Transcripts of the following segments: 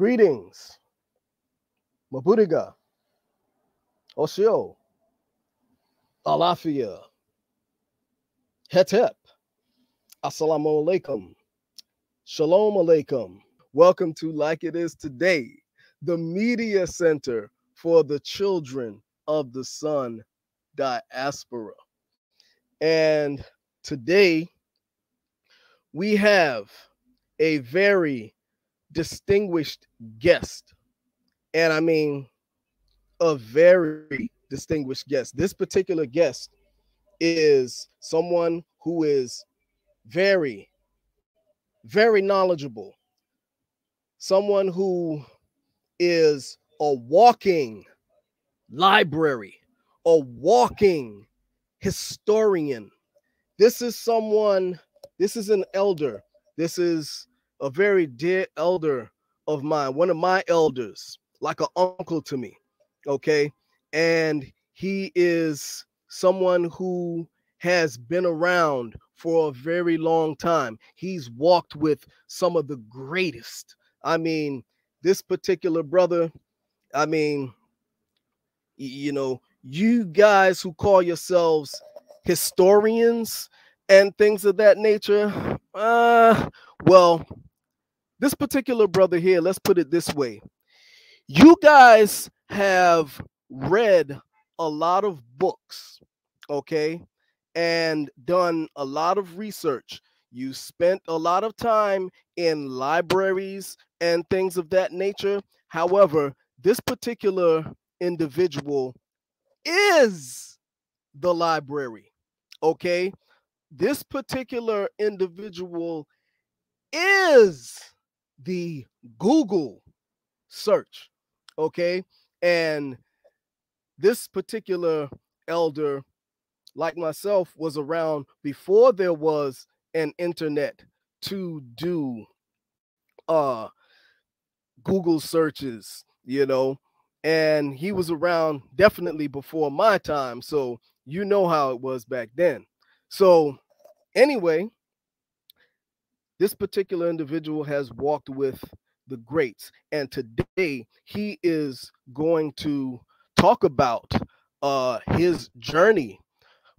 Greetings. Mabudiga. Osio. Alafia. Hetep. Assalamu alaikum. Shalom alaikum. Welcome to Like It Is Today, the media center for the children of the sun diaspora. And today we have a very distinguished guest. And I mean, a very distinguished guest. This particular guest is someone who is very, very knowledgeable, someone who is a walking library, a walking historian. This is someone, this is an elder. This is a very dear elder of mine, one of my elders, like an uncle to me. Okay. And he is someone who has been around for a very long time. He's walked with some of the greatest. I mean, this particular brother, I mean, you know, you guys who call yourselves historians and things of that nature, uh, well, this particular brother here, let's put it this way. You guys have read a lot of books, okay, and done a lot of research. You spent a lot of time in libraries and things of that nature. However, this particular individual is the library, okay? This particular individual is the Google search. Okay. And this particular elder, like myself, was around before there was an internet to do uh Google searches, you know, and he was around definitely before my time. So you know how it was back then. So anyway, this particular individual has walked with the greats, and today he is going to talk about uh, his journey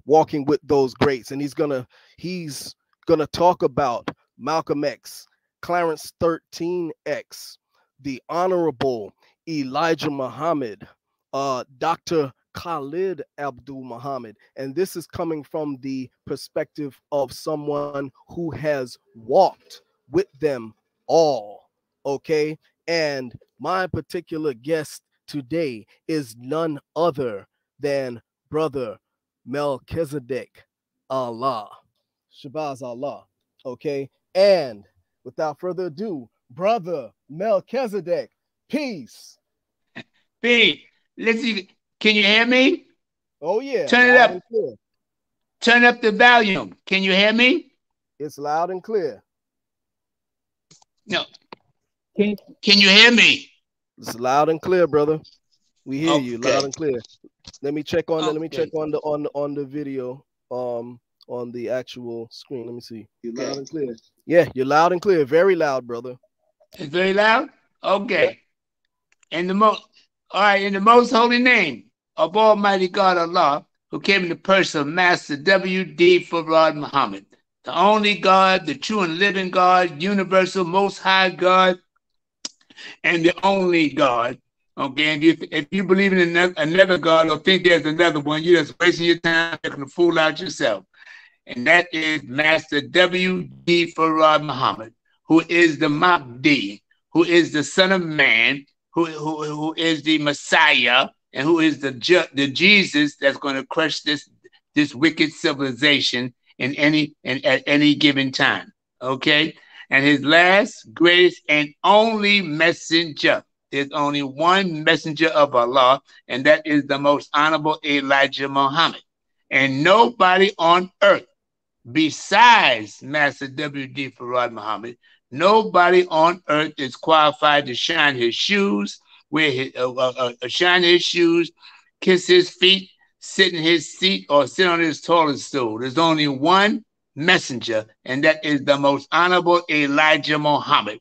walking with those greats, and he's gonna he's gonna talk about Malcolm X, Clarence 13X, the Honorable Elijah Muhammad, uh, Dr. Khalid Abdul Muhammad. And this is coming from the perspective of someone who has walked with them all. Okay. And my particular guest today is none other than Brother Melchisadek Allah. Shabazz Allah. Okay. And without further ado, Brother Melchisadek, peace. B, let's. Can you hear me? Oh yeah. Turn it up. Turn up the volume. Can you hear me? It's loud and clear. No. Can, can you hear me? It's loud and clear, brother. We hear okay. you loud and clear. Let me check on the, let me check on the on the on the video um on the actual screen. Let me see. You're loud and clear. Yeah, you're loud and clear. Very loud, brother. It's very loud? Okay. Yeah. And the most all right, in the most holy name of Almighty God Allah, who came in the person of Master W.D. Farad Muhammad, the only God, the true and living God, universal, most high God, and the only God. Okay, and if, if you believe in another God or think there's another one, you're just wasting your time making a fool out yourself. And that is Master W.D. Farad Muhammad, who is the Mahdi, who is the Son of Man, who, who, who is the Messiah, and who is the the Jesus that's going to crush this this wicked civilization in any in, at any given time. Okay, and his last, greatest, and only messenger. There's only one messenger of Allah, and that is the most honorable Elijah Muhammad. And nobody on earth besides Master W.D. Farad Muhammad, nobody on earth is qualified to shine his shoes wear his, uh, uh, uh, shine his shoes, kiss his feet, sit in his seat, or sit on his toilet stool. There's only one messenger, and that is the most honorable Elijah Muhammad.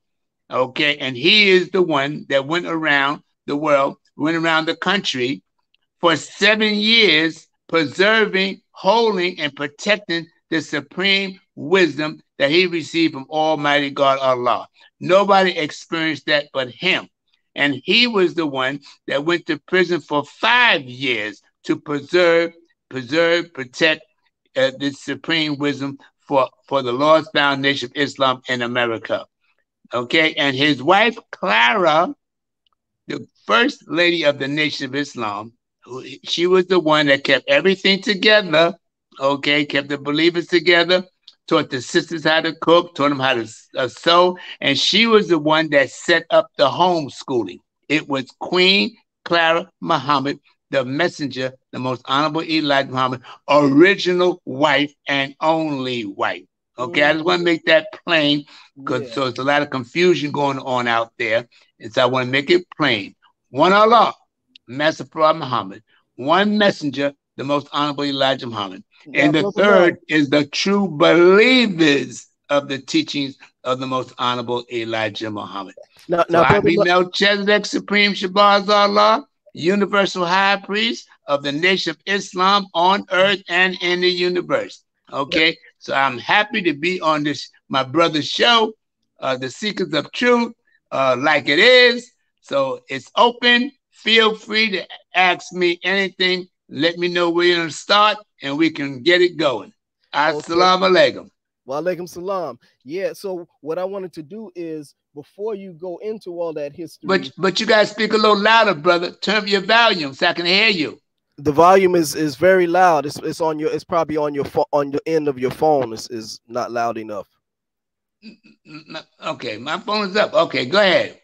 Okay, and he is the one that went around the world, went around the country for seven years, preserving, holding, and protecting the supreme wisdom that he received from Almighty God Allah. Nobody experienced that but him. And he was the one that went to prison for five years to preserve, preserve, protect uh, this supreme wisdom for, for the lost found nation of Islam in America. Okay, and his wife Clara, the first lady of the Nation of Islam, she was the one that kept everything together. Okay, kept the believers together, taught the sisters how to cook, taught them how to uh, sew, and she was the one that set up the homeschooling. It was Queen Clara Muhammad the messenger, the most honorable Elijah Muhammad, original wife and only wife. Okay, mm-hmm. I just want to make that plain because yeah. so it's a lot of confusion going on out there. And so I want to make it plain. One Allah, Master Prophet Muhammad, one messenger, the most honorable Elijah Muhammad. Yeah, and the third is the true believers of the teachings of the most honorable Elijah Muhammad. Now, so now, I be Melchisadek Supreme Shabazz Allah universal high priest of the nation of Islam on earth and in the universe. Okay, so I'm happy to be on this, my brother's show, uh, The Seekers of Truth, uh, like it is. So it's open. Feel free to ask me anything. Let me know where you're going to start and we can get it going. Assalamu okay. alaikum. Wa alaikum salam. Yeah, so what I wanted to do is before you go into all that history. But but you guys speak a little louder, brother. Turn up your volume so I can hear you. The volume is is very loud. It's it's on your it's probably on your on the end of your phone. Is is not loud enough. Okay, my phone is up. Okay, go ahead.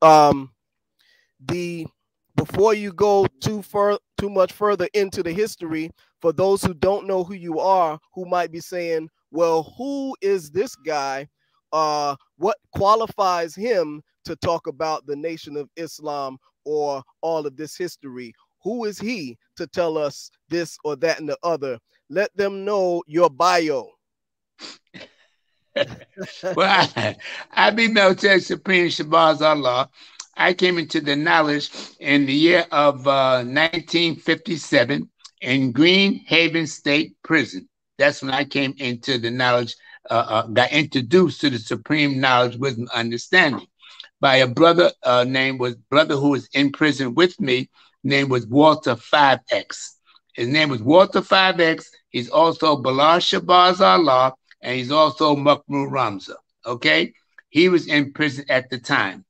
Um, the before you go too far too much further into the history, for those who don't know who you are, who might be saying, "Well, who is this guy?" uh, what qualifies him to talk about the nation of Islam or all of this history? Who is he to tell us this or that and the other? Let them know your bio. well, I, I be Melchisadek Supreme Shabazz Allah. I came into the knowledge in the year of uh, 1957 in Green Haven State Prison. That's when I came into the knowledge uh, uh, got introduced to the supreme knowledge, wisdom, understanding by a brother uh, named was brother who was in prison with me. Name was Walter 5X. His name was Walter 5X. He's also Bilal Shabazz Allah, and he's also Makmur Ramza. Okay, he was in prison at the time,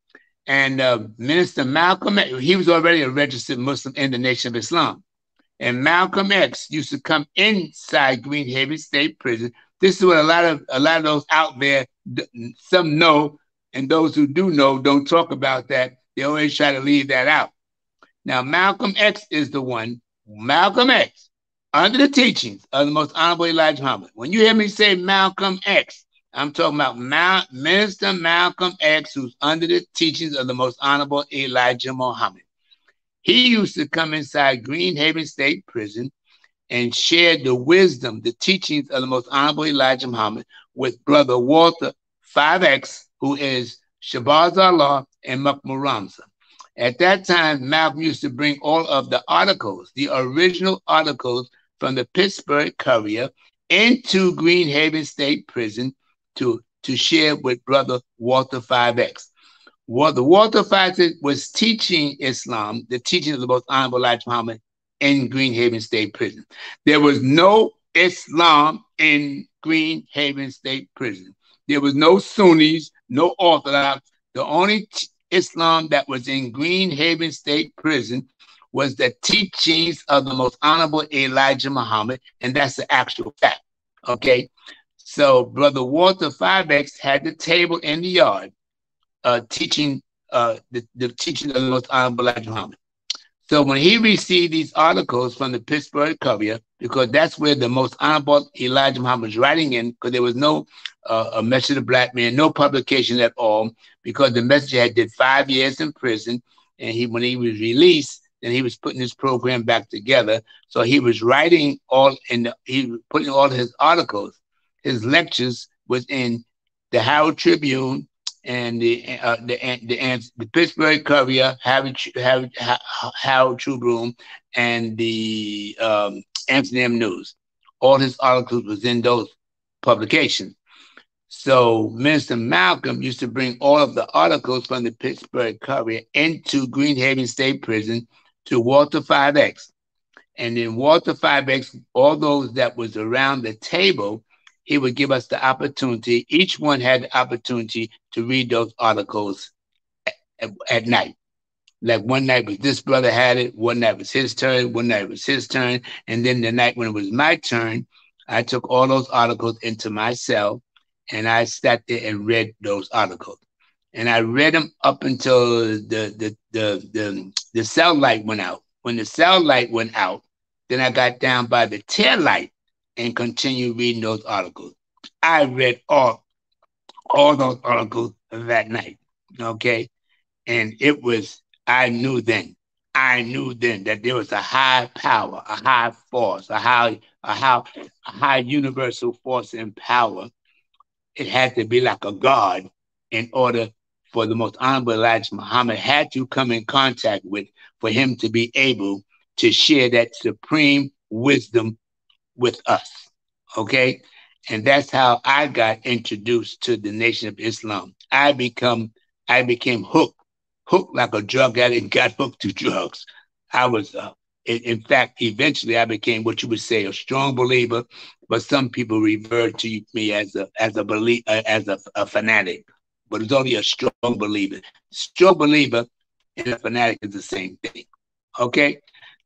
and uh, Minister Malcolm he was already a registered Muslim in the Nation of Islam, and Malcolm X used to come inside Green Haven State Prison this is what a lot of a lot of those out there, some know, and those who do know don't talk about that. They always try to leave that out. Now, Malcolm X is the one. Malcolm X, under the teachings of the most honorable Elijah Muhammad. When you hear me say Malcolm X, I'm talking about Mal- Minister Malcolm X, who's under the teachings of the most honorable Elijah Muhammad. He used to come inside Green Haven State Prison and shared the wisdom, the teachings of the most honorable Elijah Muhammad with brother Walter 5X, who is Shabazz Allah and Makmur Ramza. At that time, Malcolm used to bring all of the articles, the original articles from the Pittsburgh Courier into Green Haven State Prison to, to share with brother Walter 5X. Walter, Walter 5X was teaching Islam, the teaching of the most honorable Elijah Muhammad in Green Haven State Prison. There was no Islam in Green Haven State Prison. There was no Sunnis, no Orthodox. The only Islam that was in Green Haven State Prison was the teachings of the most honorable Elijah Muhammad, and that's the actual fact. Okay. So Brother Walter 5X had the table in the yard uh, teaching uh, the, the teaching of the most honorable Elijah Muhammad. So when he received these articles from the Pittsburgh Courier, because that's where the most honorable Elijah Muhammad was writing in, because there was no uh, a message the black man, no publication at all, because the messenger had did five years in prison, and he when he was released, then he was putting his program back together. So he was writing all in the, he was putting all his articles his lectures was in the Herald Tribune and the uh, the the, the Pittsburgh Courier, Harry, Harry, Herald Tribune, and the um, Amsterdam News. All his articles was in those publications. So Minister Malcolm used to bring all of the articles from the Pittsburgh Courier into Green Haven State Prison to Walter 5X. And then Walter 5X, all those that was around the table, he would give us the opportunity. Each one had the opportunity to read those articles at, at, night. Like one night was this brother had it, one night was his turn, one night was his turn. And then the night when it was my turn, I took all those articles into my cell and I sat there and read those articles. And I read them up until the the the the, the cell light went out. When the cell light went out, then I got down by the tail light and continue reading those articles. I read all all those articles that night. Okay. And it was, I knew then, I knew then that there was a high power, a high force, a high, a high, a high universal force and power it had to be like a God in order for the most honorable Elijah Muhammad had to come in contact with for him to be able to share that supreme wisdom with us. Okay? And that's how I got introduced to the Nation of Islam. I become I became hooked, hooked like a drug addict, got hooked to drugs. I was uh, in, fact, eventually I became what you would say a strong believer, but some people refer to me as a as a belief uh, as a, a fanatic. But it's only a strong believer. Strong believer and a fanatic is the same thing. Okay.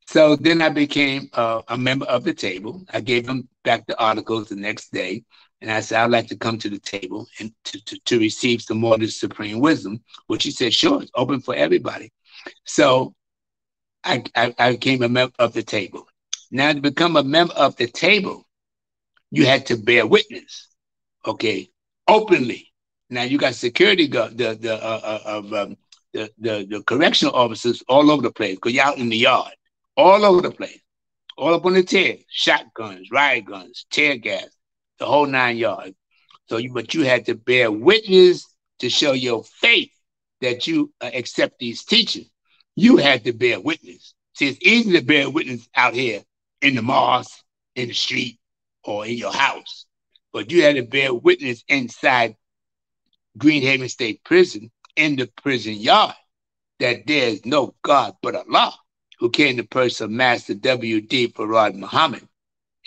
So then I became uh, a member of the table. I gave them back the articles the next day. And I said, I'd like to come to the table and to, to, to receive some more of the supreme wisdom, which he said, sure, it's open for everybody. So I, I, I became a member of the table. Now, to become a member of the table, you had to bear witness, okay, openly. Now you got security guard, the the uh, uh, of um, the, the the correctional officers all over the place. Cause you're out in the yard, all over the place, all up on the tail, shotguns, riot guns, tear gas, the whole nine yards. So you, but you had to bear witness to show your faith that you uh, accept these teachings you had to bear witness. See, it's easy to bear witness out here in the mosque, in the street, or in your house, but you had to bear witness inside Green Haven State Prison in the prison yard that there's no God but Allah who came the person of Master W.D. Farad Muhammad.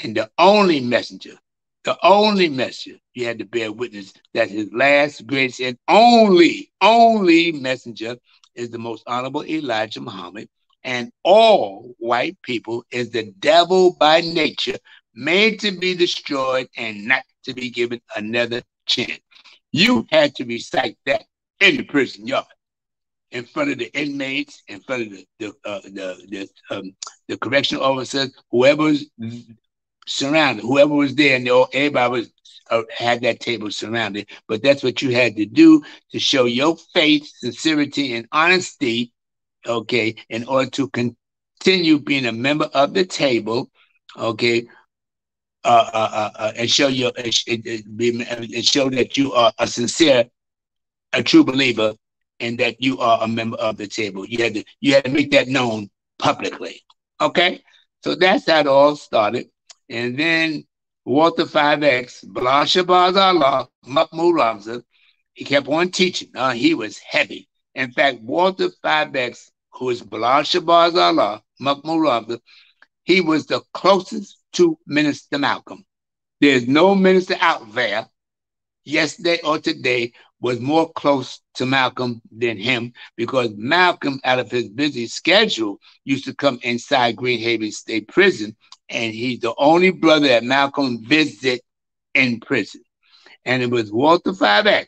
And the only messenger, the only messenger you had to bear witness that his last, greatest, and only, only messenger is the most honorable Elijah Muhammad, and all white people is the devil by nature, made to be destroyed and not to be given another chance. You had to recite that in the prison yard, in front of the inmates, in front of the the uh, the the, um, the correctional officers, whoever's surrounded, whoever was there, and all, everybody was uh, had that table surrounded. But that's what you had to do to show your faith, sincerity, and honesty, okay, in order to continue being a member of the table, okay, uh, uh, uh, uh and show your uh, and show that you are a sincere, a true believer, and that you are a member of the table. You had to you had to make that known publicly. Okay, so that's how it all started, and then Walter 5X, Bilal Shabazz Allah, Mahmoud Ramza, he kept on teaching. Uh, he was heavy. In fact, Walter 5X, who is Bilal Shabazz Allah, Mahmoud Ramza, he was the closest to Minister Malcolm. There's no minister out there, yesterday or today, was more close to Malcolm than him because Malcolm, out of his busy schedule, used to come inside Green Haven State Prison, and he's the only brother that Malcolm visited in prison. And it was Walter 5X,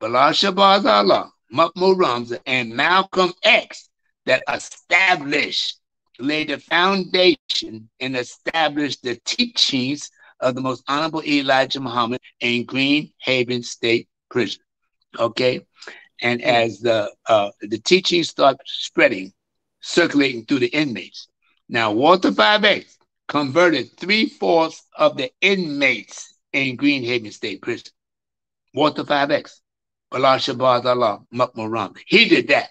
Bilal Shabazz Mahmoud Ramza, and Malcolm X that established, laid the foundation and established the teachings of the most honorable Elijah Muhammad in Green Haven State Prison. Okay, and as the uh, the teachings start spreading, circulating through the inmates. Now, Walter 5X converted three fourths of the inmates in Green Haven State Prison. Walter 5X, Bilal Shabazz Allah, Mukmaram. He did that.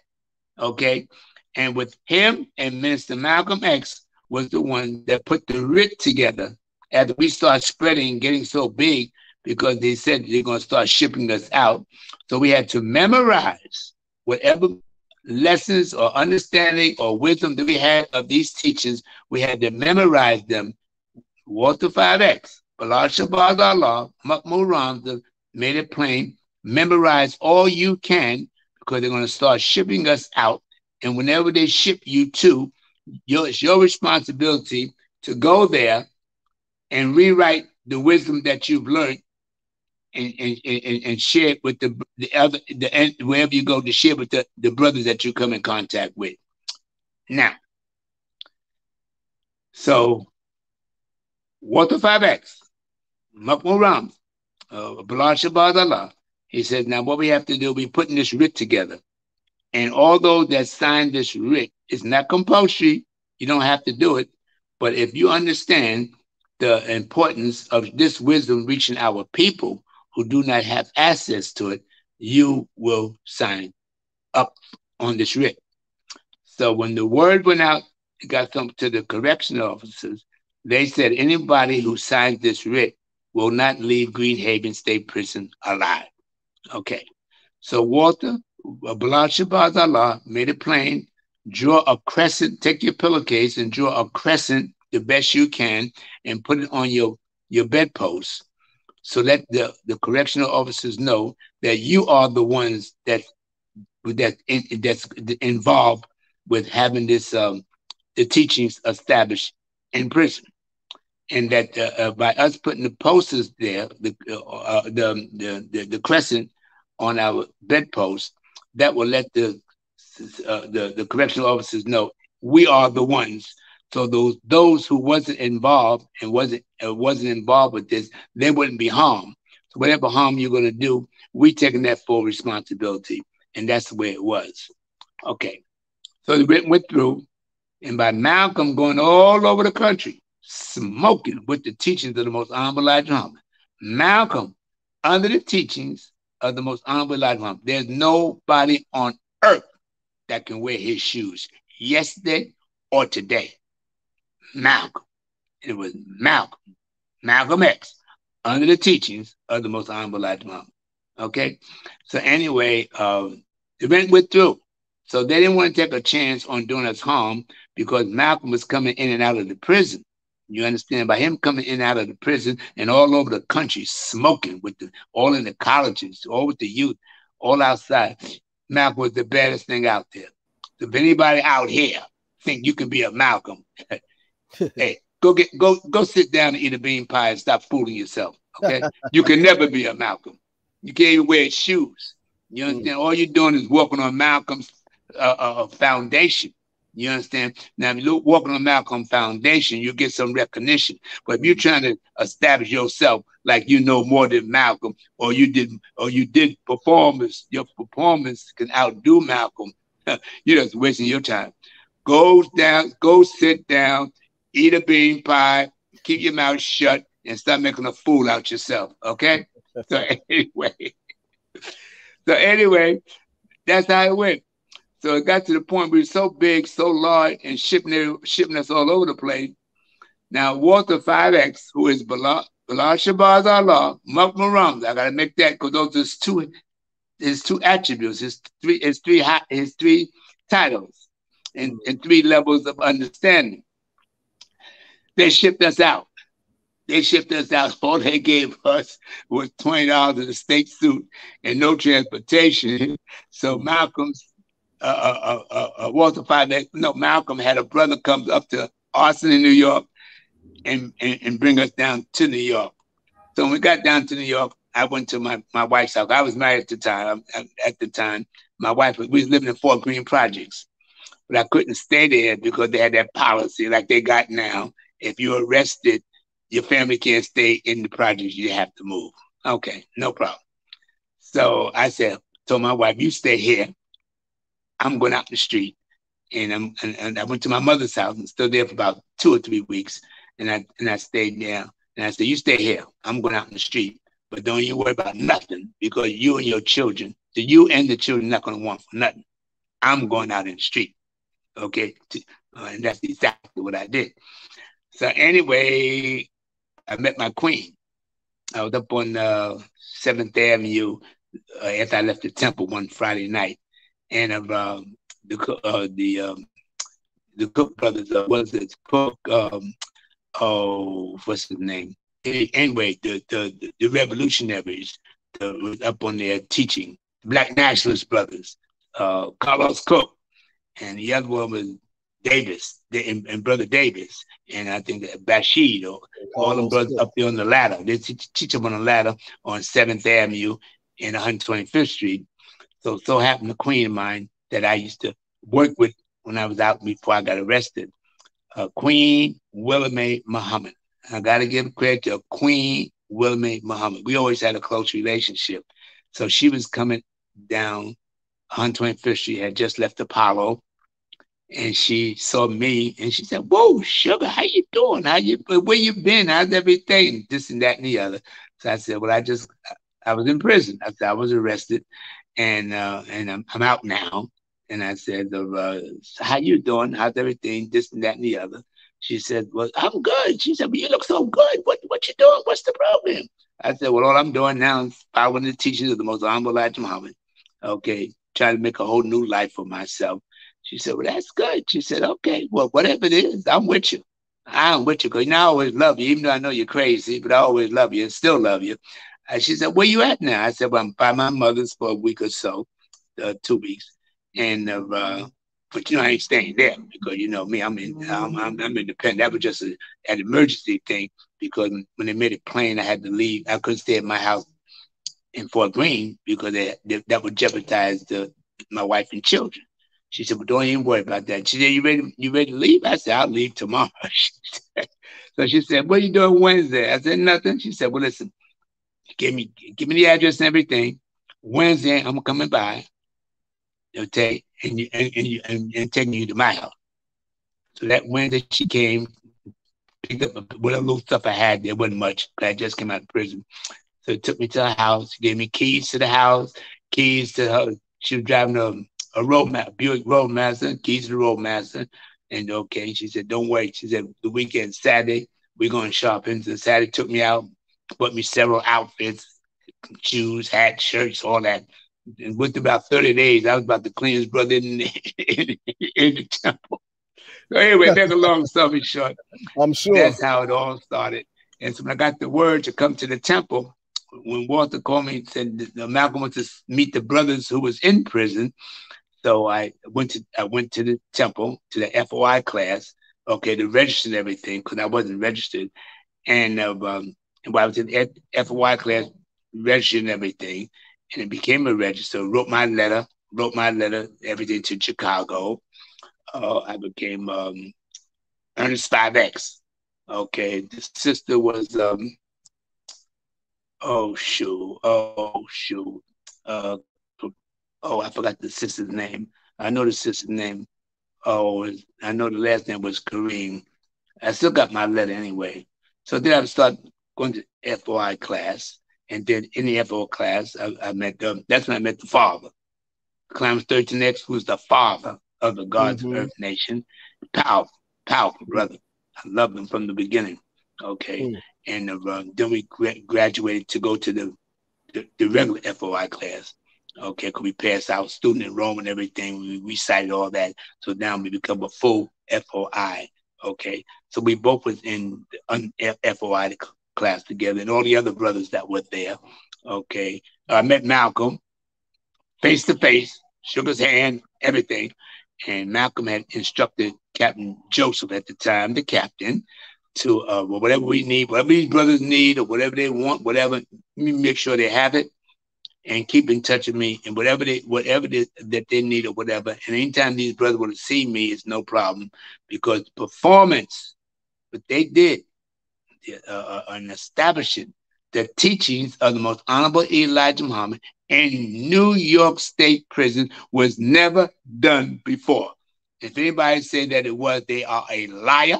Okay. And with him and Minister Malcolm X was the one that put the writ together as we start spreading getting so big because they said they're going to start shipping us out. So we had to memorize whatever lessons or understanding or wisdom that we had of these teachings. We had to memorize them. Walter 5X, Bilal Shabazz Allah, Mahmoud Ramza made it plain. Memorize all you can because they're going to start shipping us out. And whenever they ship you to, your, it's your responsibility to go there and rewrite the wisdom that you've learned and, and, and, and share it with the, the other the wherever you go to share with the, the brothers that you come in contact with. Now, so Walter 5X, Makmul Ram, uh, Allah, he says, now what we have to do, we putting this writ together. And all those that signed this writ, it's not compulsory. You don't have to do it. But if you understand the importance of this wisdom reaching our people who do not have access to it, you will sign up on this writ. So when the word went out, it got some to the correctional officers. They said anybody who signs this writ will not leave Green Haven State Prison alive. Okay. So Walter, Bilal Shabazz Allah made it plain. Draw a crescent, take your pillowcase and draw a crescent the best you can and put it on your, your bedpost so let the, the correctional officers know that you are the ones that that that's involved with having this um, the teachings established in prison and that uh, uh, by us putting the posters there, the, uh, uh the, the, the the crescent on our bedpost, that will let the uh, the the correctional officers know we are the ones. So those those who wasn't involved and wasn't wasn't involved with this, they wouldn't be harmed. So whatever harm you're going to do, we taking that full responsibility, and that's the way it was. Okay, so the written went through, and by Malcolm going all over the country, smoking with the teachings of the most honorable Elijah Muhammad. Malcolm, under the teachings of the most honorable Elijah Muhammad, there's nobody on earth that can wear his shoes yesterday or today. Malcolm. It was Malcolm, Malcolm X, under the teachings of the most honorable Elijah Muhammad. Okay? So anyway, uh, the event went through. So they didn't want to take a chance on doing us harm because Malcolm was coming in and out of the prison. You understand? By him coming in and out of the prison and all over the country, smoking with the all in the colleges, all with the youth, all outside. Malcolm was the baddest thing out there. So if anybody out here think you can be a Malcolm, hey, go get go go sit down and eat a bean pie and stop fooling yourself. Okay, you can never be a Malcolm. You can't even wear shoes. You understand? Mm. All you're doing is walking on Malcolm's uh, uh, foundation. You understand? Now, if you look walking on Malcolm Foundation, you get some recognition. But if you're trying to establish yourself like you know more than Malcolm, or you did, or you did performance, your performance can outdo Malcolm. you're just wasting your time. Go down, go sit down, eat a bean pie, keep your mouth shut, and stop making a fool out yourself. Okay. so anyway, so anyway, that's how it went. So it got to the point we were so big, so large, and shipping, shipping us all over the place. Now, Walter 5X, who is Bilal, Shabazz Allah, Mark Marams, I gotta make that because those are two his two attributes, his three his three his three titles and, and three levels of understanding. They shipped us out. They shipped us out. All they gave us was $20 in a state suit and no transportation. So Malcolm's uh, uh, uh, uh, Walter Five, no, Malcolm had a brother come up to Austin in New York and, and, and bring us down to New York. So when we got down to New York, I went to my, my wife's house. I was married at the time. At the time, my wife we was living in Fort Greene Projects, but I couldn't stay there because they had that policy like they got now. If you're arrested, your family can't stay in the projects. You have to move. Okay, no problem. So I said, told my wife, you stay here. I'm going out the street. And, I'm, and, and I went to my mother's house and stood there for about two or three weeks. And I and I stayed there. And And I said, you stay here. I'm going out in the street, but don't you worry about nothing because you and your children, the you and the children, not going to want for nothing. I'm going out in the street. Okay. Uh, and that's exactly what I did. So anyway, I met my queen. I was up on uh, 7th Avenue uh, after I left the temple one Friday night. And uh, the, uh, the, um, the Cook brothers, uh, was Cook? Um, oh, what's his name? Anyway, the, the, the revolutionaries the, was up on there teaching. Black Nationalist brothers, uh, Carlos Cook, and the other one was Davis and, and, Brother Davis, and I think that Bashid, or all them brothers up there on the ladder. They teach, teach them on the ladder on 7th Avenue and 125th Street. So, so happened a queen of mine that I used to work with when I was out before I got arrested, uh, Queen Willamette Muhammad. I got to give credit to Queen Willamette Muhammad. We always had a close relationship. So she was coming down 125th Street, had just left Apollo, and she saw me and she said, Whoa, sugar, how you doing? How you where you been? How's everything? This and that and the other. So I said, Well, I just I was in prison. I said I was arrested and uh and I'm, I'm out now. And I said, uh, how you doing? How's everything? This and that and the other. She said, well, I'm good. She said, well, you look so good. What what you doing? What's the problem? I said, well, all I'm doing now is following the teachings of the most honorable Elijah Muhammad. Okay, trying to make a whole new life for myself. She said, well, that's good. She said, okay, well, whatever it is, I'm with you. I'm with you because I always love you, even though I know you're crazy, but I always love you and still love you. And she said, where you at now? I said, well, I'm by my mother's for a week or so, uh, two weeks. And uh, but you know, I ain't staying there because you know me, I'm in, I'm, I'm, I'm independent. That was just a, an emergency thing because when they made it plain, I had to leave. I couldn't stay at my house in Fort Greene because they, they, that would jeopardize the, my wife and children. She said, "Well, don't even worry about that." She said, "You ready? You ready to leave?" I said, "I'll leave tomorrow." so she said, "What are you doing Wednesday?" I said, "Nothing." She said, "Well, listen, give me give me the address and everything. Wednesday, I'm coming by okay, and you and, and you and, and taking you to my house. So that Wednesday she came, picked up whatever little stuff I had. There wasn't much. but I just came out of prison. So it took me to her house, gave me keys to the house, keys to her. She was driving a, a roadmaster, Buick Roadmaster, keys to the Roadmaster. And okay, she said, don't worry. She said, the weekend, Saturday, we're going to shopping. So Saturday took me out, bought me several outfits, shoes, hats, shirts, all that and went about 30 days. I was about to clean his brother in the, in, in the temple. So anyway, make a long story short. I'm sure. That's how it all started. And so when I got the word to come to the temple, when Walter called me and said Malcolm went to meet the brothers who was in prison, so I went to I went to the temple to the FOI class, okay, to register and everything because I wasn't registered, and uh, um, and while I was in the FOI class, registering everything, and it became a register. Wrote my letter, wrote my letter, everything to Chicago. Uh, I became um, Ernest 5X. Okay, the sister was um, oh shoot, oh shoot, uh, oh I forgot the sister's name. I know the sister's name. Oh, I know the last name was Kareem. I still got my letter anyway. So then I started going to FOI class. And then in the FO class, I, I met them. That's when I met the father. Clarence 13X, who's the father of the God's mm-hmm. Earth Nation. Powerful, powerful brother. I loved him from the beginning. Okay. Mm. And uh, then we gra- graduated to go to the, the, the regular FOI class. Okay, because we passed out student enrollment, everything. We recited all that. So now we become a full FOI. Okay, so we both was in FOI class together and all the other brothers that were there. Okay. I met Malcolm face to face, shook his hand, everything. And Malcolm had instructed Captain Joseph at the time, the captain, to uh, well, whatever we need, whatever these brothers need or whatever they want, whatever, make sure they have it and keep in touch with me and whatever they whatever they, that they need or whatever. And anytime these brothers want to see me, it's no problem because performance, what they did uh, uh, uh establishing the teachings of the most honorable Elijah Muhammad in New York State Prison was never done before. If anybody say that it was, they are a liar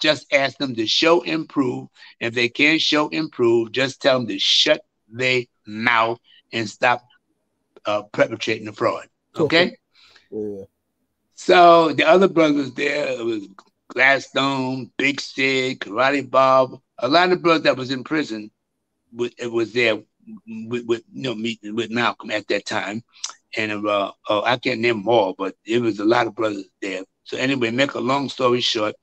just ask them to show improve. If they can't show improve, just tell them to shut their mouth and stop uh, perpetrating the fraud. Okay. yeah. So the other brothers there was Gladstone, Big Sig, Karate Bob, a lot of brothers that was in prison. With, It was there with, with you know meeting with Malcolm at that time, and uh, uh, I can't name them all, but it was a lot of brothers there. So anyway, make a long story short,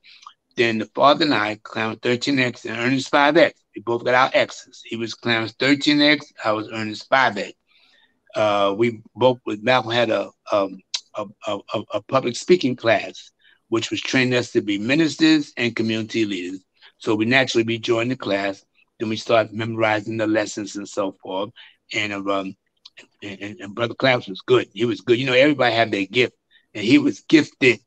then the father and I, Clarence 13X and Ernest 5X, we both got our X's. He was Clarence 13X, I was Ernest 5X. Uh, we both, with Malcolm had a, um, a, a, a, public speaking class, which was training us to be ministers and community leaders. So we naturally we joined the class. Then we started memorizing the lessons and so forth. And um, and, and, Brother Clarence was good. He was good. You know, everybody had their gift, and he was gifted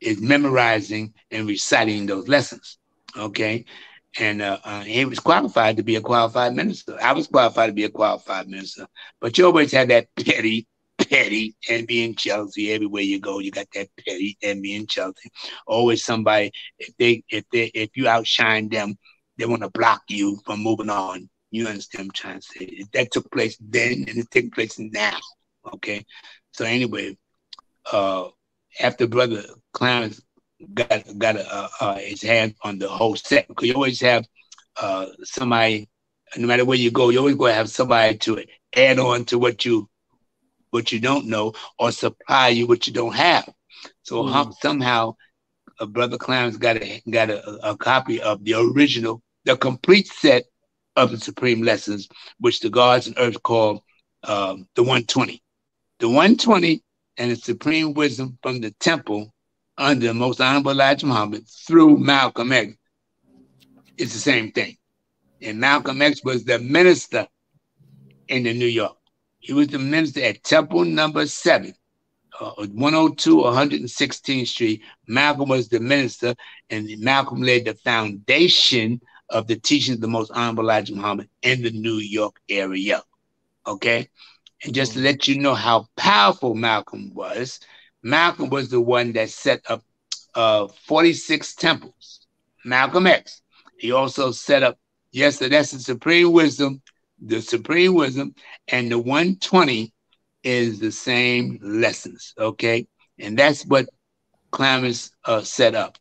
in memorizing and reciting those lessons. Okay, and uh, uh, he was qualified to be a qualified minister. I was qualified to be a qualified minister, but you always had that petty, petty envy and jealousy everywhere you go. You got that petty envy and jealousy. Always somebody if they if they if you outshine them, they want to block you from moving on. You understand what I'm trying to say? That took place then and it takes place now. Okay. So anyway, uh after brother Clarence got got a, uh, uh, his hand on the whole set because you always have uh somebody no matter where you go, you always going to have somebody to add on to what you what you don't know or supply you what you don't have. So mm. somehow, a brother Clarence got a got a, a copy of the original, the complete set of the Supreme Lessons, which the gods and earth call um, the 120. The 120 and the Supreme Wisdom from the temple under the Most Honorable Elijah Muhammad through Malcolm X is the same thing. And Malcolm X was the minister in the New York. He was the minister at Temple Number Seven, uh, 102 116th Street. Malcolm was the minister, and Malcolm laid the foundation of the teachings of the most honorable Elijah Muhammad in the New York area. Okay? And just to let you know how powerful Malcolm was, Malcolm was the one that set up uh, 46 temples. Malcolm X. He also set up, yes, that's the supreme wisdom, the supreme wisdom, and the 120 is the same lessons. Okay? And that's what Clarence uh, set up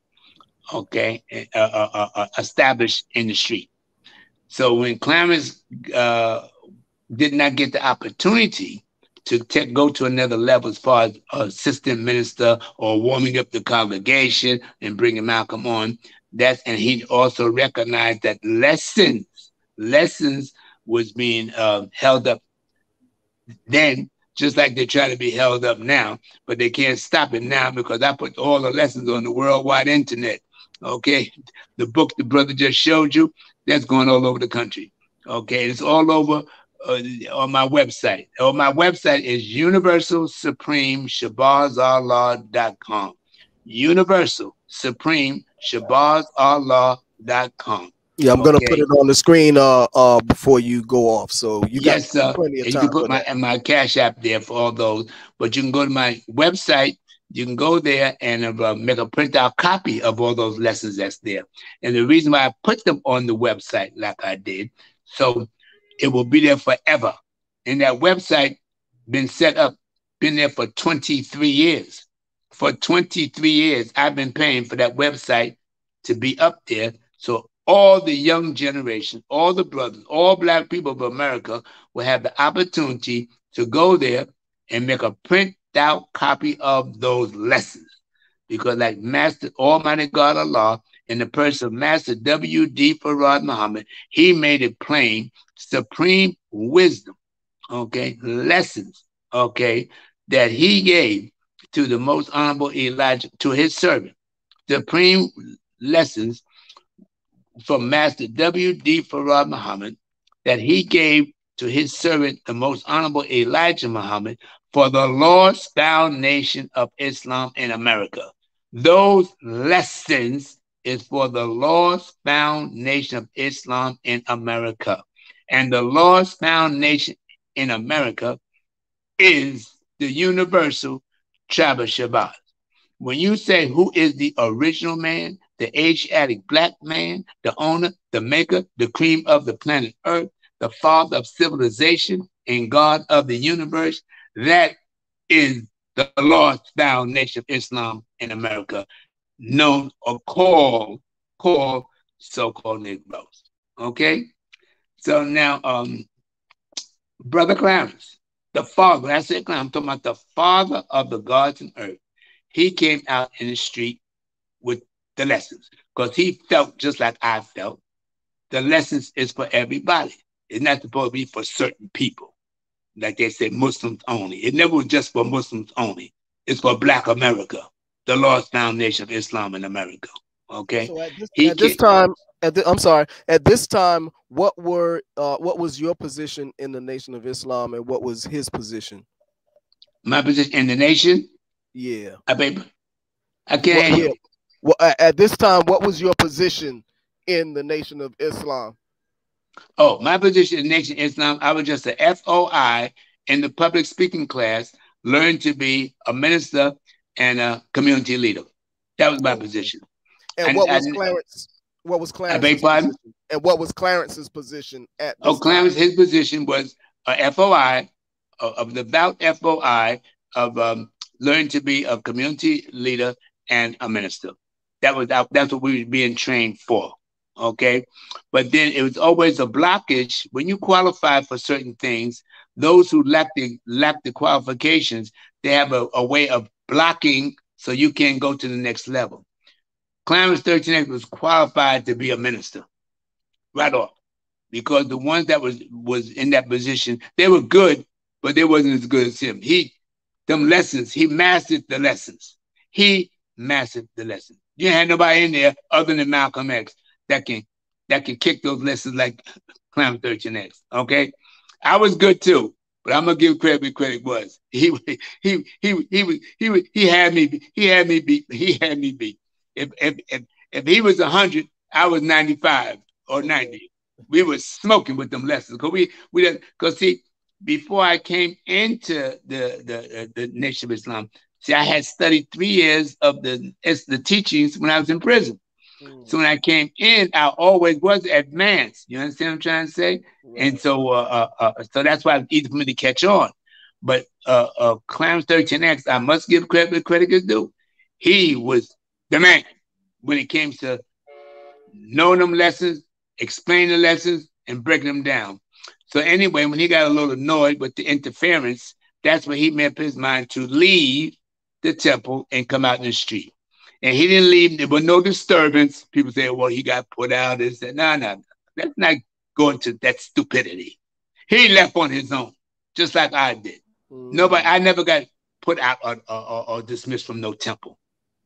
okay, uh, uh, uh, uh, established in the street. So when Clarence uh, did not get the opportunity to te- go to another level as far as assistant minister or warming up the congregation and bringing Malcolm on, that's and he also recognized that lessons, lessons was being uh, held up then just like they try to be held up now, but they can't stop it now because I put all the lessons on the worldwide internet. Okay, the book the brother just showed you, that's going all over the country. Okay, it's all over uh, on my website. On my website is Universal Supreme com. Universal Supreme com. Yeah, I'm gonna put it on the screen uh uh before you go off. So you yes, got plenty of time. You can put my my cash app there for all those, but you can go to my website you can go there and uh, make a printout copy of all those lessons that's there. And the reason why I put them on the website like I did, so it will be there forever. And that website been set up, been there for 23 years. For 23 years, I've been paying for that website to be up there. So all the young generation, all the brothers, all black people of America will have the opportunity to go there and make a print out copy of those lessons. Because like Master Almighty God Allah, in the person of Master W.D. Farad Muhammad, he made it plain, supreme wisdom, okay, lessons, okay, that he gave to the most honorable Elijah, to his servant, supreme lessons from Master W.D. Farad Muhammad that he gave to his servant, the most honorable Elijah Muhammad, for the lost found nation of Islam in America. Those lessons is for the lost found nation of Islam in America. And the lost found nation in America is the universal Shabbat Shabbat. When you say who is the original man, the Asiatic black man, the owner, the maker, the cream of the planet Earth, the father of civilization, and God of the universe. That is the lost found nation of Islam in America, known or called, called so-called Negroes. Okay? So now, um, Brother Clarence, the father, I said Clarence, I'm talking about the father of the gods and earth. He came out in the street with the lessons because he felt just like I felt. The lessons is for everybody. It's not supposed to be for certain people. Like they say, Muslims only. It never was just for Muslims only. It's for Black America, the lost found nation of Islam in America. Okay. So at this, at this time, at the, I'm sorry. At this time, what were uh, what was your position in the Nation of Islam, and what was his position? My position in the nation. Yeah. I baby. I can't well, yeah. Well, at this time, what was your position in the Nation of Islam? Oh, my position in Nation of Islam, I was just a FOI in the public speaking class, learned to be a minister and a community leader. That was my position. And, what was Clarence? What was Clarence's position? And what was Clarence's position at? oh, Clarence, his position was a FOI of the devout FOI of um, learning to be a community leader and a minister. That was that's what we were being trained for. Okay, but then it was always a blockage when you qualify for certain things. Those who lack the lack the qualifications, they have a, a way of blocking so you can't go to the next level. Clarence 13X was qualified to be a minister right off because the ones that was was in that position, they were good, but they wasn't as good as him. He, them lessons, he mastered the lessons. He mastered the lessons. You had nobody in there other than Malcolm X that can that can kick those lessons like Clarence 13X. Okay, I was good too, but I'm gonna give credit where credit was. He he he he was he he, he had me he had me beat he had me beat. If if if, if he was hundred, I was ninety five or ninety. We were smoking with them lessons because we we because see before I came into the the the Nation of Islam, see I had studied three years of the the teachings when I was in prison. Mm. So when I came in, I always was advanced. You understand what I'm trying to say? Right. And so, uh, uh, uh, so that's why it's easy for me to catch on. But uh, uh, Clarence 13X, I must give credit where credit is due. He was the man when it came to knowing them lessons, explaining the lessons, and breaking them down. So anyway, when he got a little annoyed with the interference, that's when he made up his mind to leave the temple and come out in the street. And he didn't leave. There was no disturbance. People say, well, he got put out. Is that no, no, that's not going to that stupidity. He left on his own, just like I did. Mm. Nobody, I never got put out or, or, or dismissed from no temple.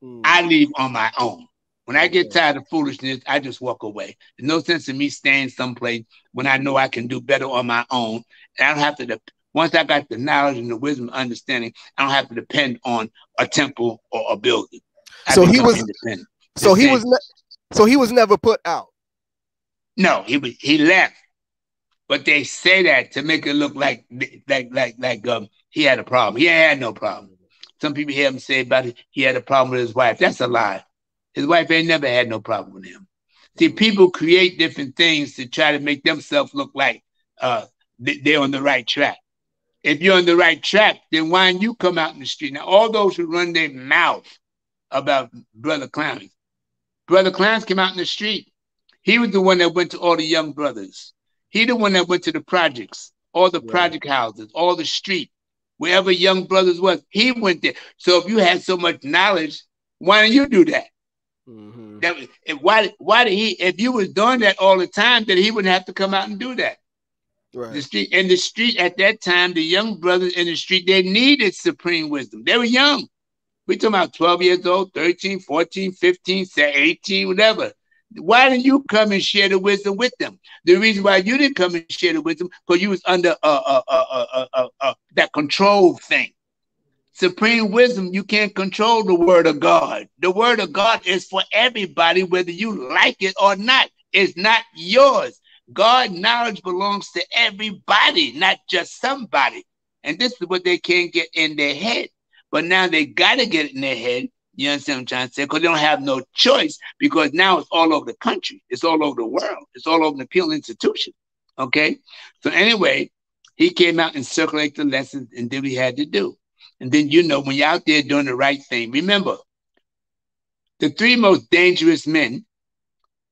Mm. I leave on my own. When I get tired of foolishness, I just walk away. There's no sense in me staying someplace when I know I can do better on my own. And I don't have to. De- once I got the knowledge and the wisdom, and understanding, I don't have to depend on a temple or a building. I so he was. So he was. Ne- so he was never put out. No, he was. He left, but they say that to make it look like like like like um he had a problem. He had no problem. Some people hear him say about it, he had a problem with his wife. That's a lie. His wife ain't never had no problem with him. See, people create different things to try to make themselves look like uh, they're on the right track. If you're on the right track, then why don't you come out in the street? Now, all those who run their mouth about Brother Clarence, Brother Clarence came out in the street. He was the one that went to all the young brothers. He the one that went to the projects, all the project houses, all the street wherever Young Brothers was, he went there. So if you had so much knowledge, why don't you do that? Mm-hmm. That if, why why did he if you was doing that all the time, that he wouldn't have to come out and do that. Right. The street in the street at that time, the young brothers in the street, they needed supreme wisdom. They were young. We talking about 12 years old, 13, 14, 15, 18, whatever. Why didn't you come and share the wisdom with them? The reason why you didn't come and share the wisdom because you was under uh, uh, uh, that control thing. Supreme wisdom, you can't control the word of God. The word of God is for everybody, whether you like it or not. It's not yours. God knowledge belongs to everybody, not just somebody. And this is what they can't get in their head. But now they got to get it in their head You understand what I'm trying to say? Because they don't have no choice because now it's all over the country. It's all over the world. It's all over the appeal institution. Okay? So anyway, he came out and circulated the lessons and did what he had to do. And then you know when you're out there doing the right thing, remember the three most dangerous men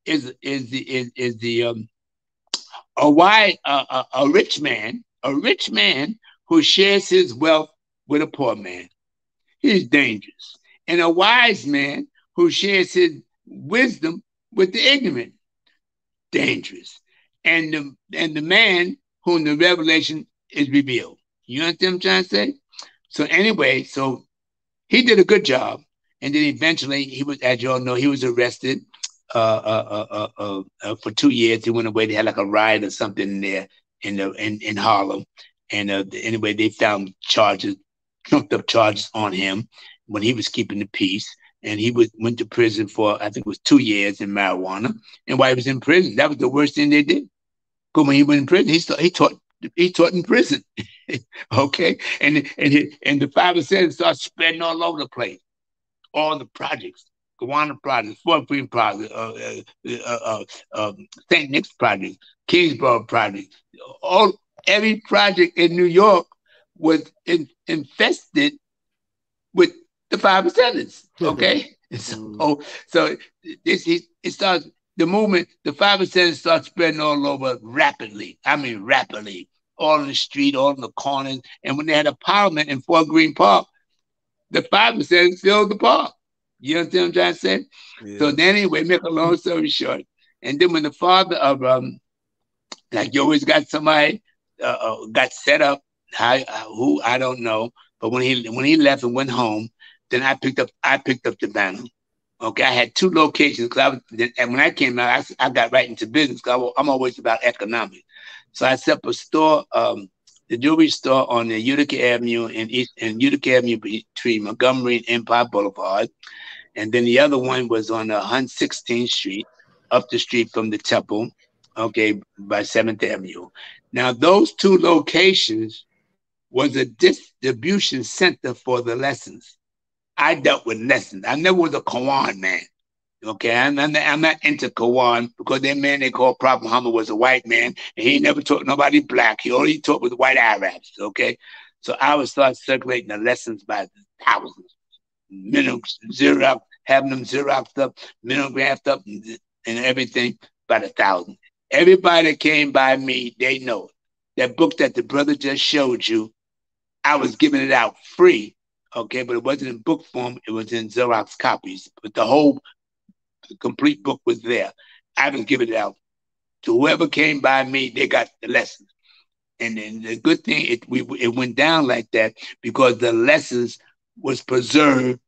is is the is, is the um a why a, a, a rich man, a rich man who shares his wealth with a poor man. He's dangerous. And a wise man who shares his wisdom with the ignorant. Dangerous. And the and the man whom the revelation is revealed. You understand what I'm trying to say? So anyway, so he did a good job. And then eventually he was, as you all know, he was arrested uh, uh, uh, uh, for two years. He went away. They had like a riot or something in there in the in, in Harlem. And anyway, they found charges, trumped up charges on him when he was keeping the peace. And he was went to prison for I think it was two years in marijuana. And while he was in prison, that was the worst thing they did. Because when he went in prison, he, he taught he taught in prison. okay, and and he, and the five percent started spreading all over the place, all the projects. Gowanus Project, Fort Greene Project, uh, uh, uh, uh um, St. Nick's Project, Kingsborough Project, all every project in New York was in, infested with the five percenters. Okay, so, oh, so this it starts the movement. The five percenters start spreading all over rapidly. I mean, rapidly, all in the street, all in the corners. And when they had a parliament in Fort Greene Park, the five percent filled the park. You understand what I'm trying to say? Yeah. So then anyway, make a long story short. And then when the father of um, like you always got somebody uh, uh, got set up, uh, who I don't know, but when he when he left and went home, then I picked up I picked up the banner. Okay, I had two locations because I was and when I came out, I, I got right into business because I'm always about economics. So I set up a store, um, the jewelry store on the Utica Avenue in East Utica Avenue between Montgomery and Empire Boulevard. And then the other one was on 116th Street, up the street from the temple, okay, by 7th Avenue. Now, those two locations was a distribution center for the lessons. I dealt with lessons. I never was a Quran man. Okay, I'm not, I'm not into Quran because that man they called Prophet Muhammad was a white man and he never taught nobody black. He only taught with white Arabs. Okay, so I would start circulating the lessons by thousands minimum Xerox, having them Xeroxed up, mimeographed up, and, and everything by the thousand. Everybody that came by me, they know it. that book that the brother just showed you. I was giving it out free, okay, but it wasn't in book form. It was in Xerox copies, but the whole the complete book was there. I was giving it out to whoever came by me. They got the lessons, and then the good thing it we it went down like that because the lessons was preserved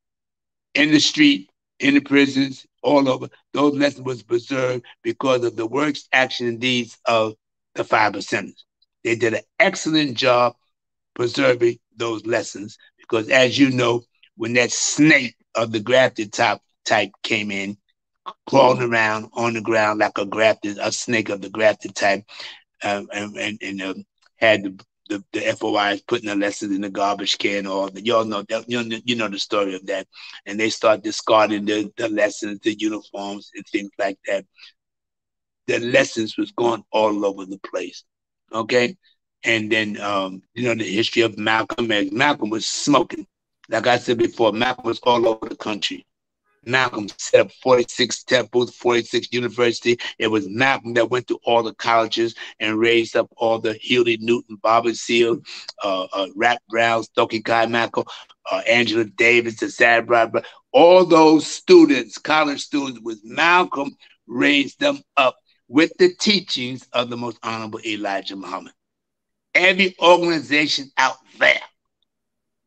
in the street, in the prisons, all over. Those lessons was preserved because of the works, action, and deeds of the five percenters. They did an excellent job preserving those lessons because, as you know, when that snake of the grafted type type came in, crawling around on the ground like a grafted, a snake of the grafted type, uh, and, and, and uh, had the the, the FOI is putting the lessons in the garbage can or the, y'all know that you know, you know the story of that. And they start discarding the, the lessons, the uniforms and things like that. The lessons was going all over the place. Okay. And then um, you know, the history of Malcolm X. Malcolm was smoking. Like I said before, Malcolm was all over the country. Malcolm set up 46 temples, 46 university. It was Malcolm that went to all the colleges and raised up all the Huey Newton, Bobby Seale, uh, uh, Rap Brown, Stokely Carmichael, uh, Angela Davis, the Sad. All those students, college students, was Malcolm raised them up with the teachings of the most honorable Elijah Muhammad. Every organization out there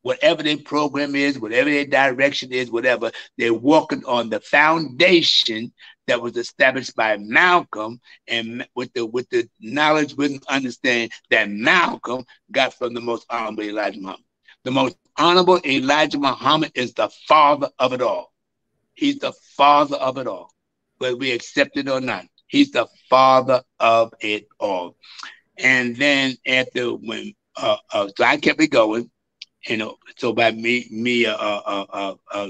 whatever their program is, whatever their direction is, whatever, they're walking on the foundation that was established by Malcolm and with the with the knowledge with understanding that Malcolm got from the most honorable Elijah Muhammad. The most honorable Elijah Muhammad is the father of it all. He's the father of it all, whether we accept it or not. He's the father of it all. And then after when uh, uh, so I kept it going, you know, so by me, me, uh, uh, uh, uh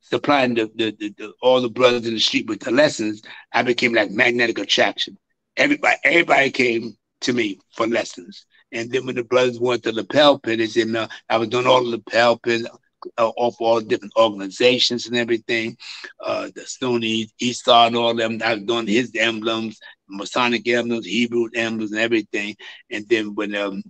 supplying the, the, the, the, all the brothers in the street with the lessons, I became like magnetic attraction. Everybody everybody came to me for lessons. And then when the brothers went to lapel pin, they said, no, I was doing all the lapel pins uh, off all different organizations and everything. Uh, the Sunni, Esau, and all them. I was doing his emblems, Masonic emblems, Hebrew emblems, and everything. And then when um,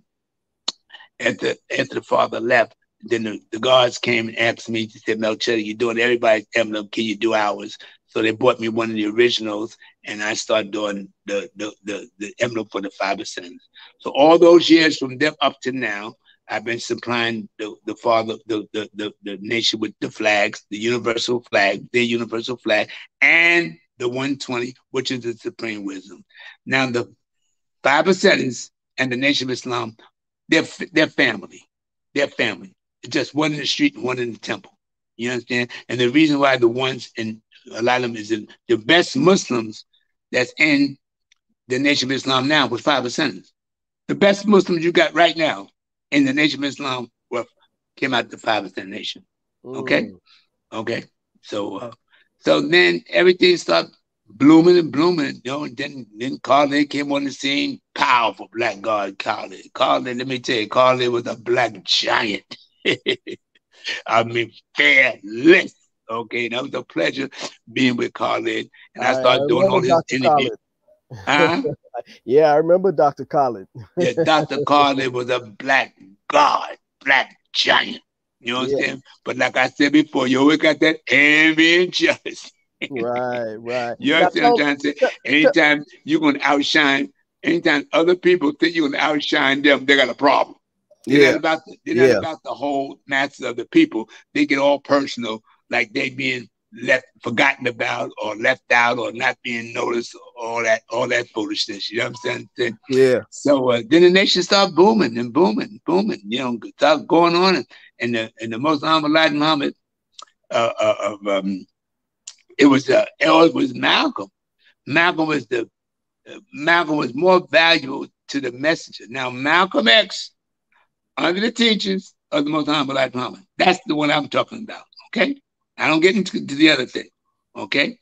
after after the father left, then the, the guards came and asked me, to say, Melchisadek, you're doing everybody's emblem, can you do ours? So they bought me one of the originals, and I started doing the the the, the emblem for the five ascendants. So all those years from them up to now, I've been supplying the, the father, the, the, the, the nation with the flags, the universal flag, the universal flag, and the 120, which is the supreme wisdom. Now the five ascendants and the nation of Islam, they're, they're family. They're family. It's just one in the street and one in the temple. You understand? And the reason why the ones in a lot of them is the best Muslims that's in the Nation of Islam now with five ascendants. The best Muslims you got right now in the Nation of Islam were came out the five ascendant nation. Okay, okay. So, uh, so then everything started blooming and blooming. You know, and then then Khalid came on the scene. Powerful black god Khalid. Khalid, let me tell you, Khalid was a black giant. I mean, fearless. Okay, that was a pleasure being with Khalid, and I started I doing all his interviews. Huh? yeah, I remember Dr. Khalid. yeah, Dr. Khalid was a black god, black giant. You know what yeah. I'm saying? But like I said before, you always got that envy and jealousy. right, right. You understand what I'm trying to say? Anytime you're going to outshine, anytime other people think you're going to outshine them, they got a problem. They're yeah. not about the, they're yeah. not about the whole masses of the people. They get all personal, like they being left forgotten about or left out or not being noticed, all that all that foolishness. You know what I'm saying? Yeah. So uh, then the nation started booming and booming, booming. You know, start going on, and, and the and the most honorable Muhammad, uh, uh, um, it was uh, it was Malcolm. Malcolm was the uh, Malcolm was more valuable to the messenger. Now Malcolm X under the teachings of the Most Honorable Muhammad. That's the one I'm talking about. Okay, I don't get into the other thing. Okay,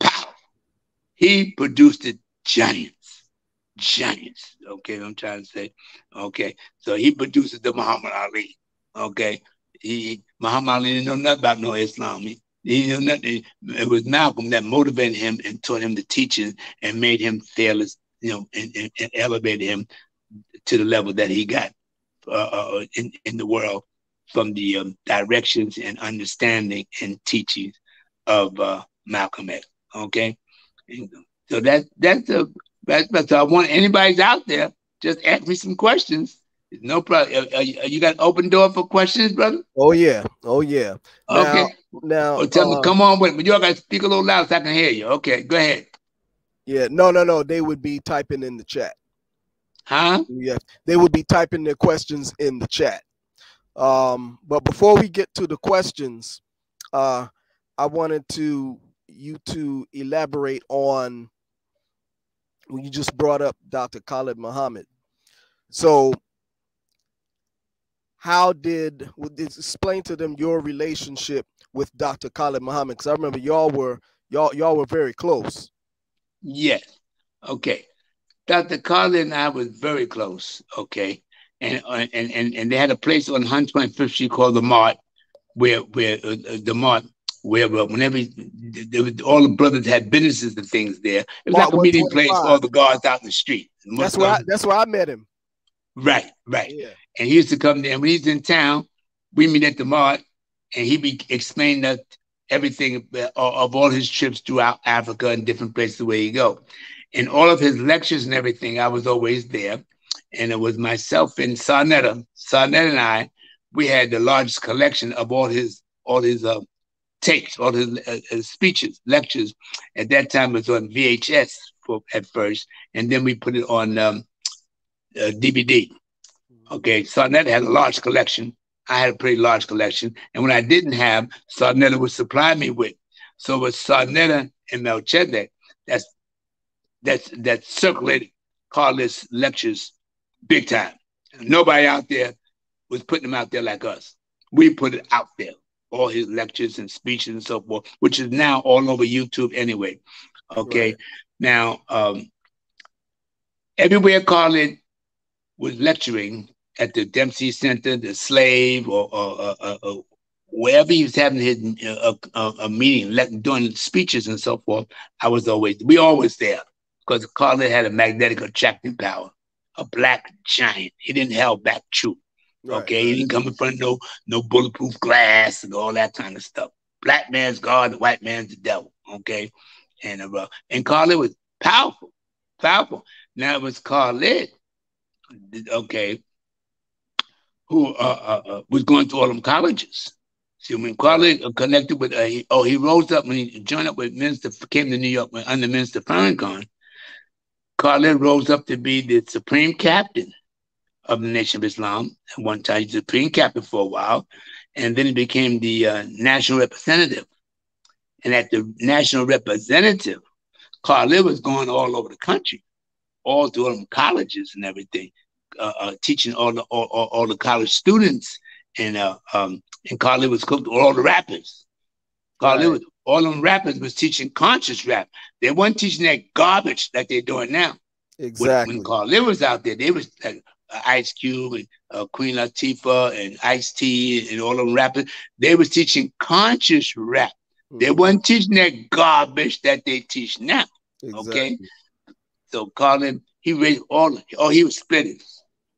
pow. He produced the giants, giants. Okay, I'm trying to say. Okay, so he produces the Muhammad Ali. Okay, he Muhammad Ali didn't know nothing about no Islam. He, he knew nothing. It was Malcolm that motivated him and taught him the teaching and made him fearless. You know, and, and, and elevated him to the level that he got uh, uh, in, in the world from the um, directions and understanding and teachings of uh, Malcolm X. Okay, so that that's a that's, that's I want anybody's out there just ask me some questions. No problem. Are, are you got open door for questions, brother? Oh yeah, oh yeah. Okay. Now, now tell uh, me, come on with me. You all got to speak a little loud so I can hear you. Okay, go ahead. Yeah, no, no, no. They would be typing in the chat. Huh? Yeah, they would be typing their questions in the chat. Um, but before we get to the questions, uh, I wanted to you to elaborate on when you just brought up Dr. Khalid Muhammad. So, how did explain to them your relationship with Dr. Khalid Muhammad? Because I remember y'all were y'all y'all were very close. Yes. Okay. Dr. Khalid and I was very close, okay? And and and, and they had a place on 125th Street called the Mart, where where uh, uh the Mart, where uh, whenever was, all the brothers had businesses and things there. It was Mart like a meeting place for all the guards out in the street. That's where I, that's where I met him. Right, right. Yeah. And he used to come there. And when he's in town, we meet at the Mart, and he be explaining that everything uh, of all his trips throughout Africa and different places where he go in all of his lectures and everything, I was always there. And it was myself and Sarnetta, Sarnetta and I, we had the largest collection of all his all his uh, tapes, all his uh, uh speeches, lectures. At that time, it was on VHS for, at first, and then we put it on um, uh, DVD. Okay, Sarnetta had a large collection. I had a pretty large collection, and when I didn't have, Sarnetta would supply me with. So with Sarnetta and Melchisadek, that's that that circulated Carlos lectures big time. Nobody out there was putting them out there like us. We put it out there. all his lectures and speeches and so forth, which is now all over YouTube anyway. Okay. Right. Now, um, everywhere Khalid was lecturing at the Dempsey Center, the Slave, or, or, or, or wherever he was having his uh, a, a, meeting, doing speeches and so forth, I was always we always there because Khalid had a magnetic attracting power, a black giant. He didn't held back truth. Right, okay, right. he didn't come in front of no no bulletproof glass and all that kind of stuff. Black man's God, the white man's the devil. Okay, and uh, and Khalid was powerful, powerful. Now it was Khalid, okay, who uh, uh, uh, was going to all them colleges. See, when Khalid connected with, he, oh, he rose up when he joined up with Minister, came to New York under Minister Farrakhan. Khalid rose up to be the supreme captain of the Nation of Islam. At one time, he supreme captain for a while, and then he became the uh, national representative. And at the national representative, Khalid was going all over the country, all through them colleges and everything, uh, uh, teaching all the all, all, all, the college students, and uh, um, and Carl was cooked all the rappers. Carl right. was all them rappers was teaching conscious rap. They weren't teaching that garbage that they're doing now. Exactly. When, when Khalid was out there, they was like uh, Ice Cube and uh, Queen Latifah and Ice T and all them rappers. They was teaching conscious rap. Mm-hmm. They weren't teaching that garbage that they teach now. Exactly. Okay. So Khalid, he raised all. Oh, he was splitting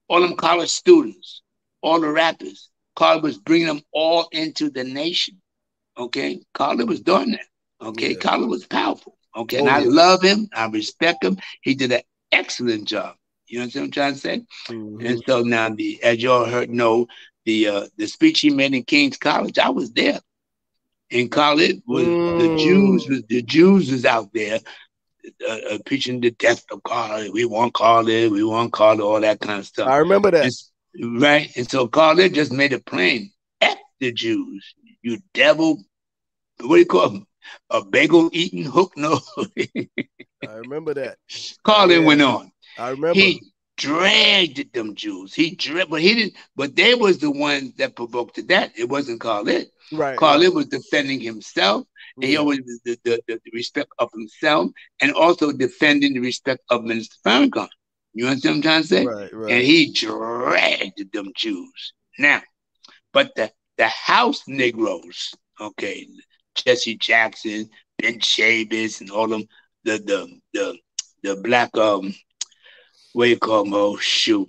all them college students, all the rappers. Khalid was bringing them all into the nation. Okay, Khalid was doing that. Okay, yeah. Khalid was powerful. Okay, oh, and I yeah. love him. I respect him. He did an excellent job. You know what I'm trying to say? Mm-hmm. And so now, the as y'all heard, know the uh, the speech he made in Kean College, I was there. In college, was mm. the Jews was the Jews was out there uh, uh, preaching the death of God. We want Khalid, we want Khalid, all that kind of stuff. I remember that. And, right. And so Khalid just made it plain. F the Jews, you devil. What do you call them? A bagel eating hook? nose. I remember that. Khalid yeah. went on. I remember. He dragged them Jews. He dragged, but he didn't. But they was the ones that provoked that. It wasn't Khalid. Right. Right. was defending himself he always the, the, the, the, respect of himself and also defending the respect of Minister Farrakhan. You understand what I'm trying to say? Right, right. And he dragged them Jews. Now, but the, the house Negroes, okay, Jesse Jackson, Ben Chavis, and all them, the the the the black um, what you call them? Oh shoot,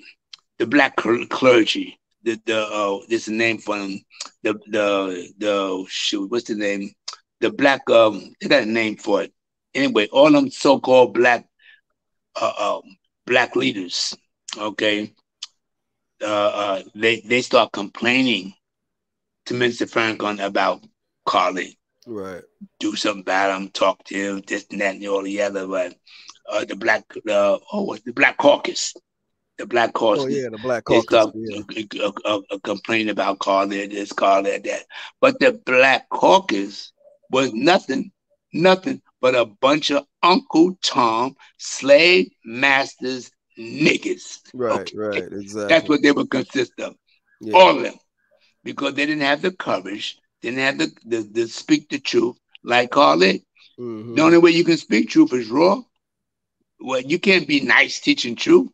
the black clergy. The the uh, there's a name for them. The the the shoot, what's the name? The black um they got a name for it. Anyway, all them so-called black uh, um, black leaders, okay, uh, uh, they they start complaining to Mr. Farrakhan about Carly. Right. Do something about him, talk to him, this and that and all the other. But uh, the black, uh, oh, the black caucus, the black caucus. Oh yeah, the black caucus. They start yeah. uh, uh, complaining about Carly, this, Carly, that. But the black caucus was nothing, nothing but a bunch of Uncle Tom slave masters niggas. Right, okay? right, exactly. That's what they would consist of. Yeah. All of them. Because they didn't have the courage, didn't have the, the, the speak the truth, like Khalid. Mm-hmm. The only way you can speak truth is raw. Well, you can't be nice teaching truth.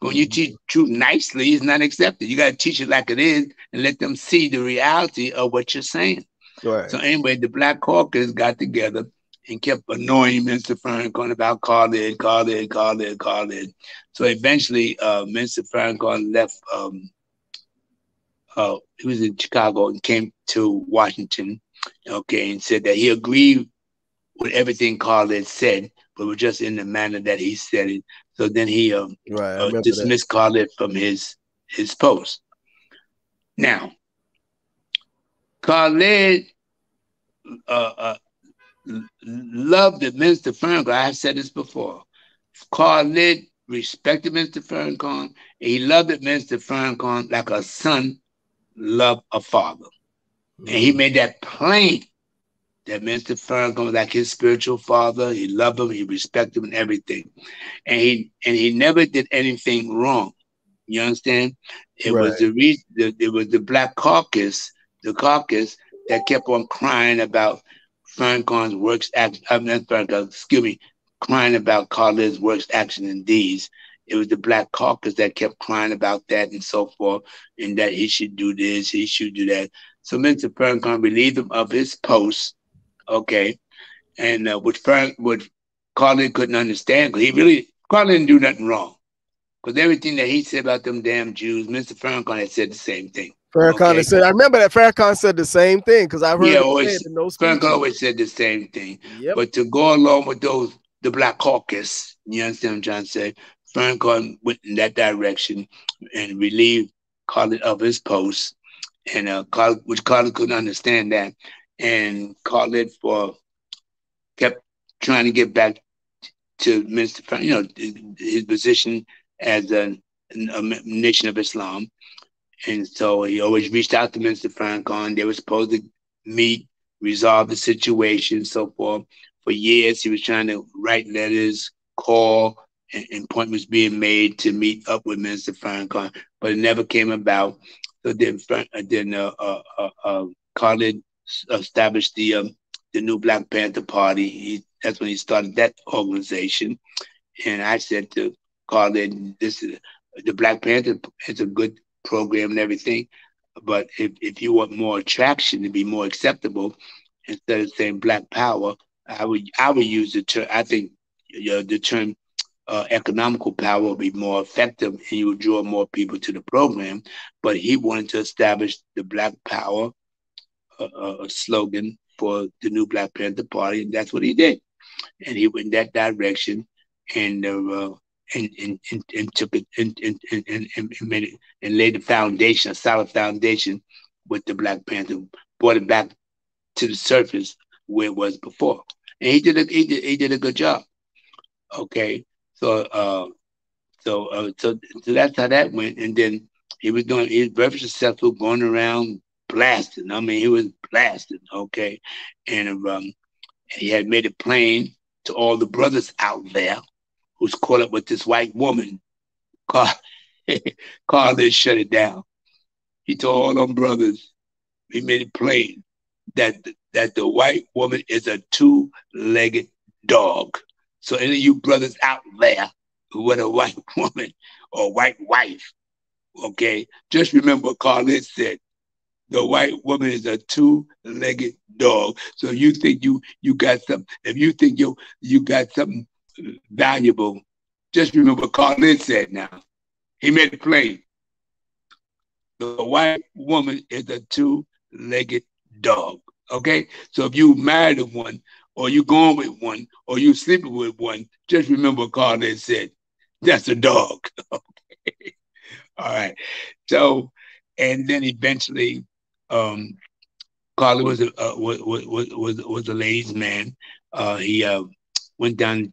When mm-hmm. you teach truth nicely, it's not accepted. You got to teach it like it is and let them see the reality of what you're saying. Right. So anyway, the Black Caucus got together and kept annoying Mr. Farrakhan about Khalid, Khalid, Khalid, Khalid. So eventually, uh, Mr. Farrakhan left. Um, uh, he was in Chicago and came to Washington, okay, and said that he agreed with everything Khalid said, but was just in the manner that he said it. So then he um, right, uh, dismissed that. Khalid from his his post. Now, Khalid uh, uh, loved Minister Farrakhan. I've said this before. Khalid respected Mr. Farrakhan. He loved Mr. Farrakhan like a son loved a father. Mm-hmm. And he mm-hmm. made that plain that Mr. Farrakhan was like his spiritual father. He loved him, he respected him and everything. And he and he never did anything wrong. You understand? It right. was the reason it was the black caucus, the caucus that kept on crying about Farrakhan's works, act, I mean, excuse me, crying about Khalid's works, action, and deeds. It was the Black Caucus that kept crying about that and so forth, and that he should do this, he should do that. So Mr. Farrakhan relieved him of his post, okay, and uh, which Frank, which Khalid couldn't understand because he really Khalid didn't do nothing wrong. Because everything that he said about them damn Jews, Mr. Farrakhan had said the same thing. Farrakhan okay. said, I remember that Farrakhan said the same thing because I've heard yeah, always, Farrakhan always said the same thing. Yep. But to go along with those, the Black Caucus, you understand what I'm trying to say? Farrakhan went in that direction and relieved Khalid of his post, and uh, Khalid, which Khalid couldn't understand that, and Khalid for kept trying to get back to Mr. You know his position as a, a nation of Islam, and so he always reached out to Mr. Farrakhan. They were supposed to meet, resolve the situation, so forth. For years, he was trying to write letters, call, and, appointments being made to meet up with Mr. Farrakhan, but it never came about. So then, then uh, uh, uh, uh, Khalid established the um, the new Black Panther Party. He, that's when he started that organization. And I said to Khalid, this is the Black Panther is a good program and everything. But if, if you want more attraction to be more acceptable, instead of saying black power, I would I would use the term. I think you know, the term uh, economical power would be more effective, and you would draw more people to the program. But he wanted to establish the Black Power uh, uh, slogan for the new Black Panther Party, and that's what he did. And he went that direction, and uh, and, and, and, and, took it and, and, and, and, made it and laid the foundation, a solid foundation with the Black Panther, brought it back to the surface where it was before. And he did a he did, he did a good job. Okay. So uh so uh so, so that's how that went. And then he was doing he was very successful going around blasting. I mean he was blasting, okay. And um he had made it plain to all the brothers out there who's caught up with this white woman. Carl, Carl shut it down. He told all them brothers, he made it plain that that the white woman is a two-legged dog. So any of you brothers out there who want a white woman or white wife, okay, just remember what Carl said. The white woman is a two-legged dog. So you think you you got something. If you think you you got something valuable. Just remember Khalid said now. He made it plain. The white woman is a two-legged dog. Okay? So if you married one, or you going with one, or you sleeping with one, just remember Khalid said. That's a dog. okay. All right. So, and then eventually, um, Khalid was a uh, was, was was was a ladies' man. Uh, he uh, went down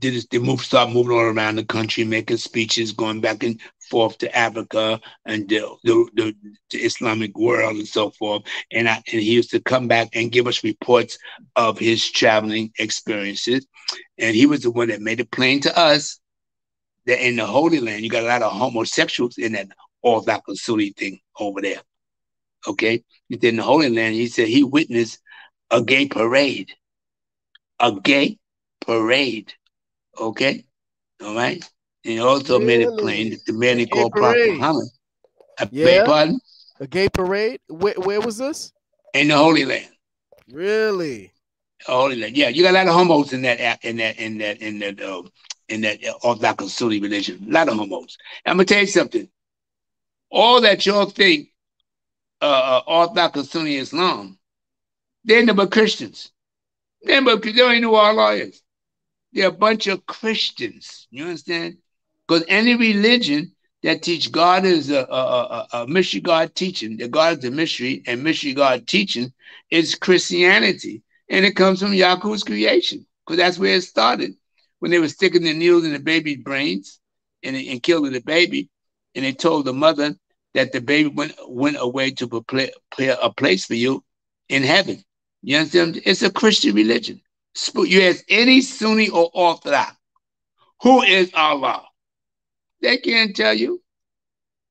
did they moved, start moving all around the country, making speeches, going back and forth to Africa and the, the, the, the Islamic world and so forth. And, I, and he used to come back and give us reports of his traveling experiences. And he was the one that made it plain to us that in the Holy Land, you got a lot of homosexuals in that all that thing over there. Okay? In the Holy Land, he said he witnessed a gay parade. A gay parade Okay? All right? And he also really? made it plain that the man he called Prophet Muhammad. I yeah. pardon? A gay parade? Where, where was this? In the Holy Land. Really? Holy Land. Yeah, you got a lot of homos in that in that in that in that uh, in that Orthodox Sunni religion. A lot of homos. I'm gonna tell you something. All that y'all think uh, uh Orthodox Sunni Islam, they're never Christians. They're but they don't even know who Allah is. They're a bunch of Christians. You understand? Because any religion that teach God is a, a, a, a, mystery God teaching, that God is a mystery and mystery God teaching is Christianity. And it comes from Yakub's creation, because that's where it started. When they were sticking the needles in the baby's brains and, and killing the baby, and they told the mother that the baby went went away to prepare, prepare a place for you in heaven. You understand? It's a Christian religion. You ask any Sunni or Orthodox, who is Allah? They can't tell you.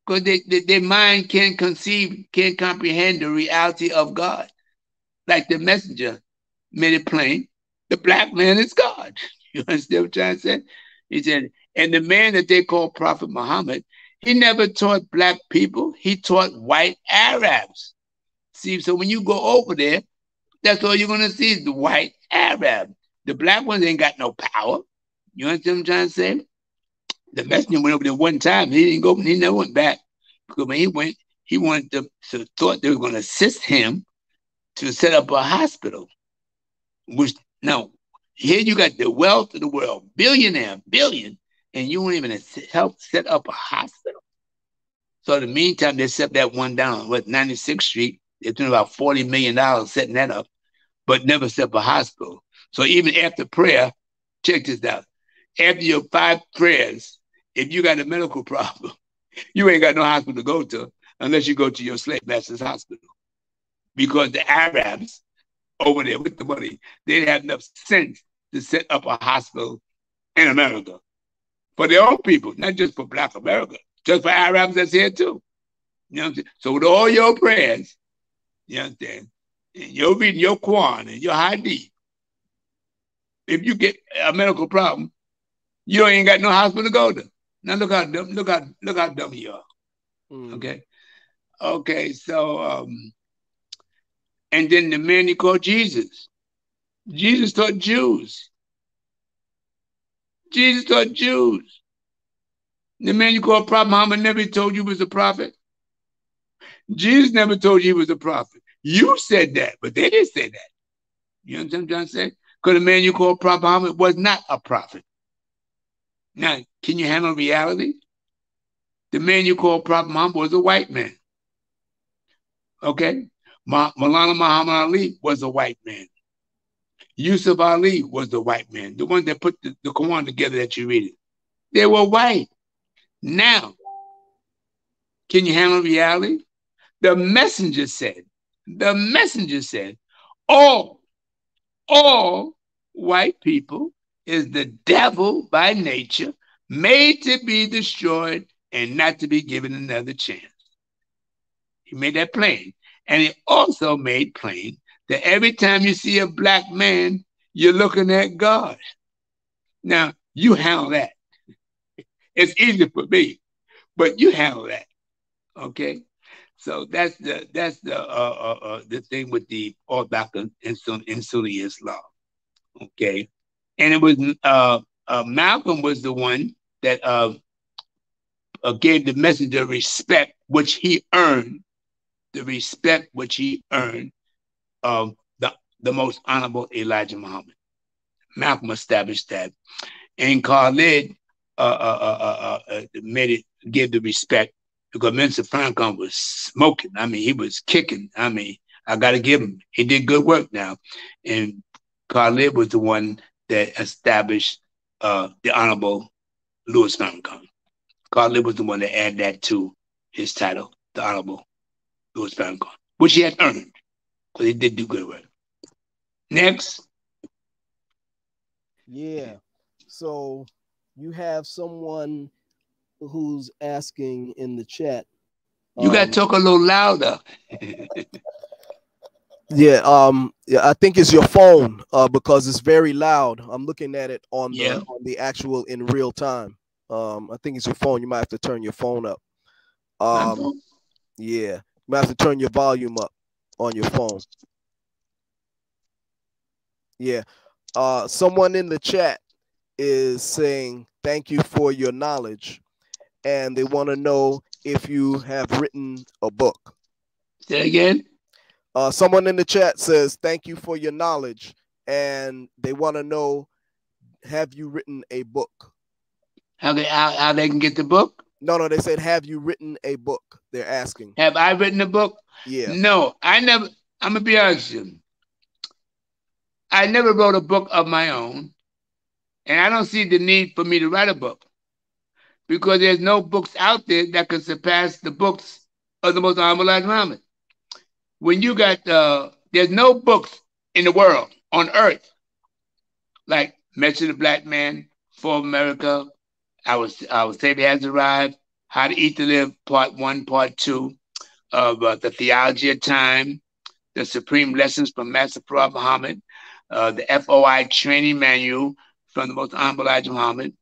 because they, they, their mind can't conceive, can't comprehend the reality of God. Like the messenger made it plain, the black man is God. You understand what I'm? He said, and the man that they call Prophet Muhammad, he never taught black people, he taught white Arabs. See, so when you go over there, that's all you're gonna see is the white Arab. The black ones ain't got no power. You understand what I'm trying to say? The messenger went over there one time. He didn't go. He never went back because when he went, he wanted to, to thought they were going to assist him to set up a hospital. Which now here you got the wealth of the world, billionaire, billion, and you won't even help set up a hospital. So in the meantime, they set that one down, what 96th Street. They spent about forty million dollars setting that up, but never set up a hospital. So even after prayer, check this out. After your five prayers, if you got a medical problem, you ain't got no hospital to go to unless you go to your slave master's hospital. Because the Arabs over there with the money, they didn't have enough sense to set up a hospital in America for their own people, not just for Black America, just for Arabs that's here too. You know So with all your prayers, you understand, and you're reading your Quran and your Hadith, if you get a medical problem, you ain't got no hospital to go to. Now look how dumb, look how look how dumb you are. Mm. Okay. Okay, so um, and then the man he called Jesus. Jesus taught Jews. Jesus taught Jews. The man you call Prophet Muhammad never told you was a prophet. Jesus never told you he was a prophet. You said that, but they didn't say that. You know what I'm trying to say? Because the man you call Prophet Muhammad was not a prophet. Now, can you handle reality? The man you call Prophet Muhammad was a white man. Okay? Ma- Maulana Muhammad Ali was a white man. Yusuf Ali was the white man, the one that put the, the Quran together that you read it. They were white. Now, can you handle reality? The messenger said, the messenger said, all, all white people is the devil by nature, made to be destroyed and not to be given another chance. He made that plain. And he also made plain that every time you see a black man, you're looking at God. Now, you handle that. It's easy for me, but you handle that. Okay? So that's the that's the uh, uh, uh the thing with the Orthodox and, and Sunni Islam. Okay, and it was uh, uh, Malcolm was the one that uh, gave the messenger respect which he earned, the respect which he earned of the, the most honorable Elijah Muhammad. Malcolm established that, and Khalid made it give the respect because Minister Farrakhan was smoking. I mean, he was kicking. I mean, I got to give him. He did good work now, and Khalid was the one that established uh, the Honorable Louis Farrakhan. Khalid was the one that added that to his title, the Honorable Louis Farrakhan, which he had earned because he did do good work. Next. Yeah. So you have someone who's asking in the chat. You um, got to talk a little louder. Yeah, um, yeah, I think it's your phone, uh, because it's very loud. I'm looking at it on the yeah. on the actual in real time. Um, I think it's your phone. You might have to turn your phone up. Um, yeah, you might have to turn your volume up on your phone. Yeah, uh, someone in the chat is saying thank you for your knowledge, and they want to know if you have written a book. Say again. Uh, someone in the chat says, Thank you for your knowledge. And they want to know, Have you written a book? How they, how, how they can get the book? No, no, they said, Have you written a book? They're asking. Have I written a book? Yeah. No, I never, I'm going to be honest with you. I never wrote a book of my own. And I don't see the need for me to write a book because there's no books out there that can surpass the books of the most honorable Muhammad when you got uh, there's no books in the world on earth like Message of the Black Man for America. i Our our Savior has arrived. How to Eat to Live, Part One, Part Two, of uh, the Theology of Time, the Supreme Lessons from Master Fard Muhammad, uh, the FOI Training Manual from the Most Honorable Elijah Muhammad,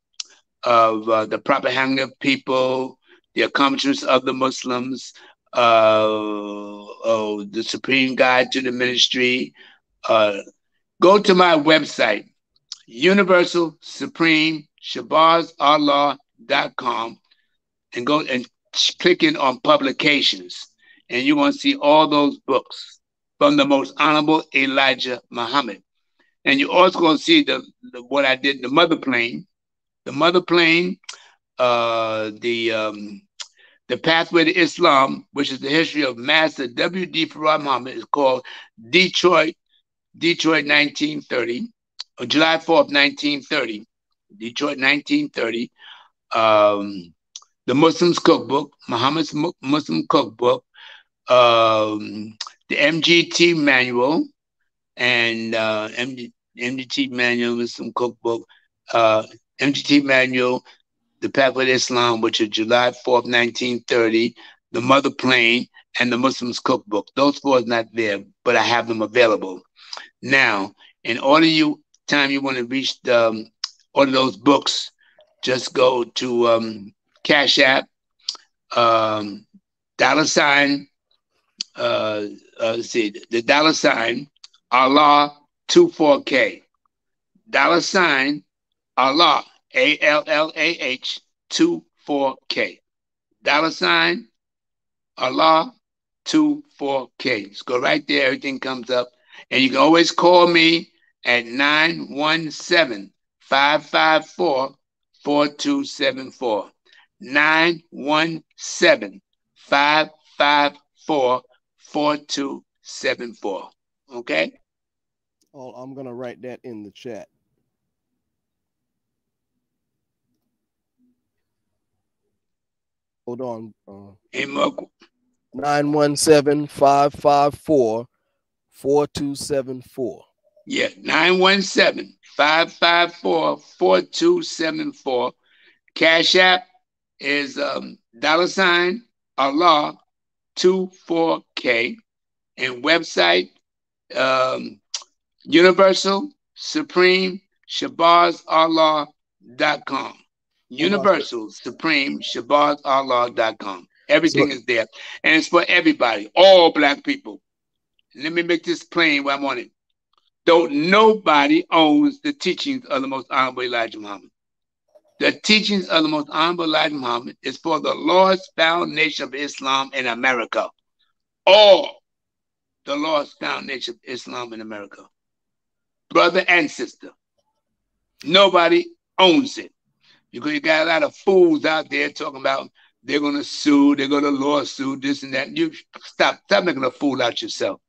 of uh, the proper handling of people, the accomplishments of the Muslims, uh, oh, the Supreme Guide to the Ministry. Uh, go to my website, Universal Supreme com, and go and click in on publications, and you want to see all those books from the most honorable Elijah Muhammad. And you're also going to see the, the, what I did, the mother plane, the mother plane, uh, the um, the pathway to Islam, which is the history of Master W.D. Fard Muhammad, is called Detroit, Detroit 1930, or July 4th, 1930. Detroit 1930. Um, the Muslim's Cookbook, Muhammad's Muslim Cookbook, um, the MGT Manual, and uh, MG, MGT Manual, Muslim Cookbook, uh, MGT Manual, The Path of Islam, which is July 4th, 1930, The Mother Plane, and the Muslim's Cookbook. Those four is not there, but I have them available. Now, in order you time you want to reach the, um, order those books, just go to um, Cash App, um, dollar sign, uh, uh, let's see, the dollar sign, Allah 24K. Dollar sign, Allah, A L L A H 2 4 K. Dollar sign, Allah 24K. Just go right there, everything comes up. And you can always call me at 917 554 4274. 917 554 4274. Okay? Oh, I'm going to write that in the chat. Hold on. Uh, 917 554 4274. Yeah, 917 554 4274. Cash App is um, dollar sign Allah 24K. And website um, Universal Supreme Shabazz Allah.com. Universal Supreme Shabazz Allah.com. Everything is there. And it's for everybody, all black people. Let me make this plain where I'm on it. Don't nobody owns the teachings of the most honorable Elijah Muhammad. The teachings of the most honorable Elijah Muhammad is for the lost found nation of Islam in America. All the lost found nation of Islam in America. Brother and sister. Nobody owns it. Because you got a lot of fools out there talking about they're gonna sue, they're gonna lawsuit, this and that. You stop, stop making a fool out yourself.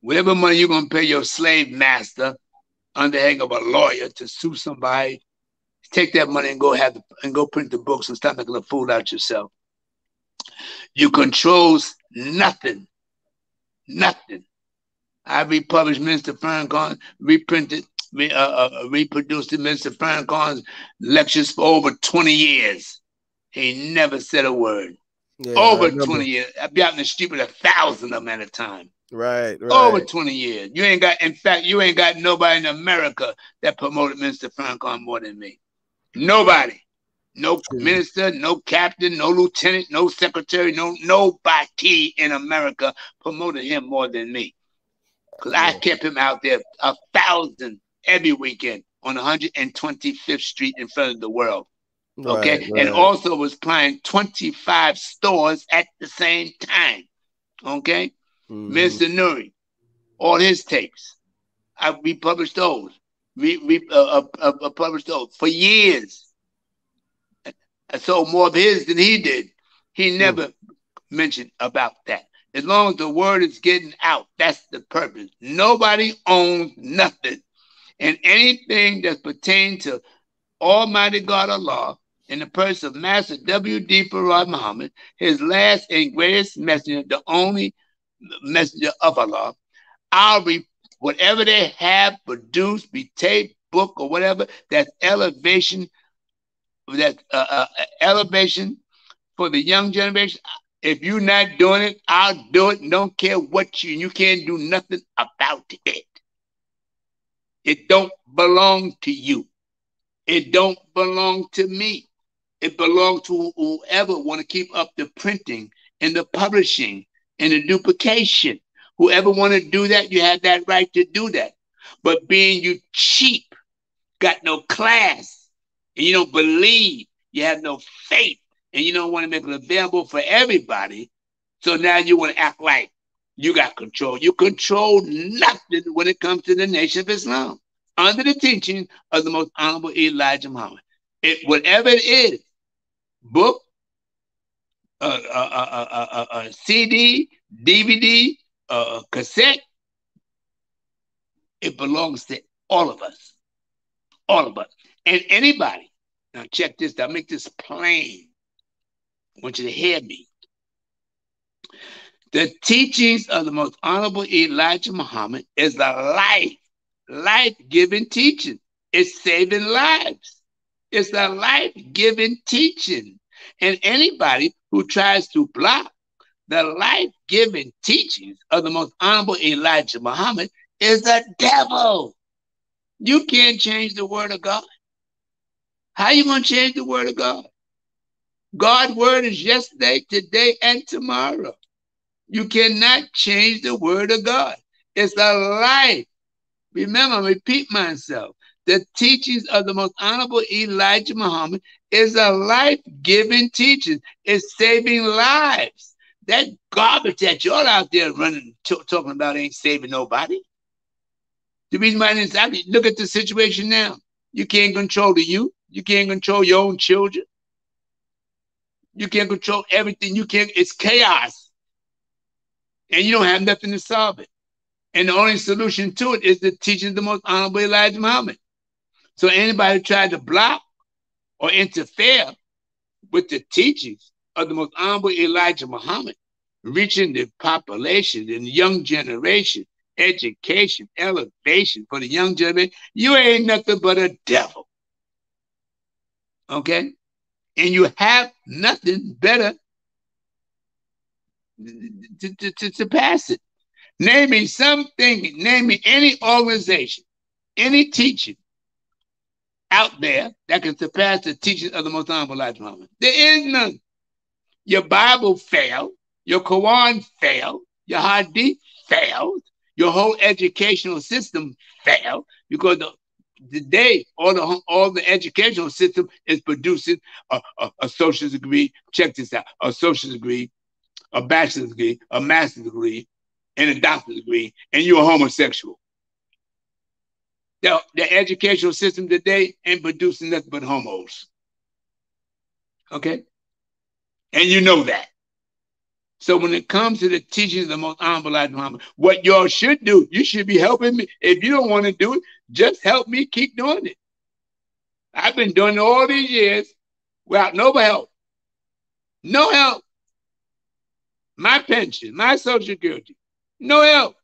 Whatever money you're gonna pay your slave master under hang of a lawyer to sue somebody, take that money and go have the, and go print the books and stop making a fool out yourself. You controls nothing, nothing. I republished Minister Farrakhan, reprinted, re, uh, uh, reproduced the Minister Farrakhan's lectures for over 20 years. He never said a word. Yeah, over 20 years. I'd be out in the street with a thousand of them at a time. Right, right. Over 20 years. You ain't got, in fact, you ain't got nobody in America that promoted Minister Farrakhan more than me. Nobody. No minister, no captain, no lieutenant, no secretary, no nobody in America promoted him more than me. Because. I kept him out there a thousand every weekend on 125th Street in front of the world. Okay. Right, right. And also was playing 25 stores at the same time. Okay. Mm-hmm. Mr. Nuri, all his tapes. I republished those we, we uh, uh, uh, published those for years. I sold more of his than he did. He hmm. never mm. mentioned about that. As long as the word is getting out, that's the purpose. Nobody owns nothing. And anything that pertains to Almighty God Allah in the person of Master W.D. Fard Muhammad, his last and greatest messenger, the only messenger of Allah, I'll be whatever they have produced, be tape, book, or whatever, that's elevation, that uh, uh, elevation for the young generation. If you're not doing it, I'll do it. Don't care what you you can't do nothing about it. It don't belong to you. It don't belong to me. It belongs to whoever want to keep up the printing and the publishing and the duplication. Whoever want to do that, you have that right to do that. But being you cheap, got no class, and you don't believe, you have no faith, and you don't want to make it available for everybody. So now you want to act like you got control. You control nothing when it comes to the Nation of Islam under the teaching of the most honorable Elijah Muhammad. It, whatever it is, book, uh, uh, uh, CD, DVD, cassette, it belongs to all of us. All of us. And anybody, now check this, I'll make this plain. I want you to hear me. The teachings of the most honorable Elijah Muhammad is a life, life-giving teaching. It's saving lives. It's a life-giving teaching. And anybody who tries to block the life-giving teachings of the most honorable Elijah Muhammad is the devil. You can't change the word of God. How you going to change the word of God? God's word is yesterday, today, and tomorrow. You cannot change the word of God. It's a life. Remember, repeat myself. The teachings of the most honorable Elijah Muhammad is a life-giving teaching. It's saving lives. That garbage that y'all out there running, talking about ain't saving nobody. The reason why it's I look at the situation now. You can't control the youth. You can't control your own children. You can't control everything. You can't, it's chaos. And you don't have nothing to solve it. And the only solution to it is the teaching of the most honorable Elijah Muhammad. So anybody who tried to block or interfere with the teachings of the most honorable Elijah Muhammad, reaching the population and the young generation, education, elevation for the young generation, you ain't nothing but a devil. Okay? And you have nothing better to, to, to, to pass it. Name me something, name me any organization, any teaching out there that can surpass the teachings of the most honorable Muhammad. There is none. Your Bible failed, your Quran failed, your Hadith failed, your whole educational system failed because the, today all the all the educational system is producing a, a, a social degree. Check this out: a social degree, a bachelor's degree, a master's degree, and a doctor's degree, and you're a homosexual. The, the educational system today ain't producing nothing but homos. Okay? And you know that. So when it comes to the teachings of the most honorable Elijah Muhammad, what y'all should do, you should be helping me. If you don't want to do it, just help me keep doing it. I've been doing it all these years without no help. No help. My pension, my social security, no help.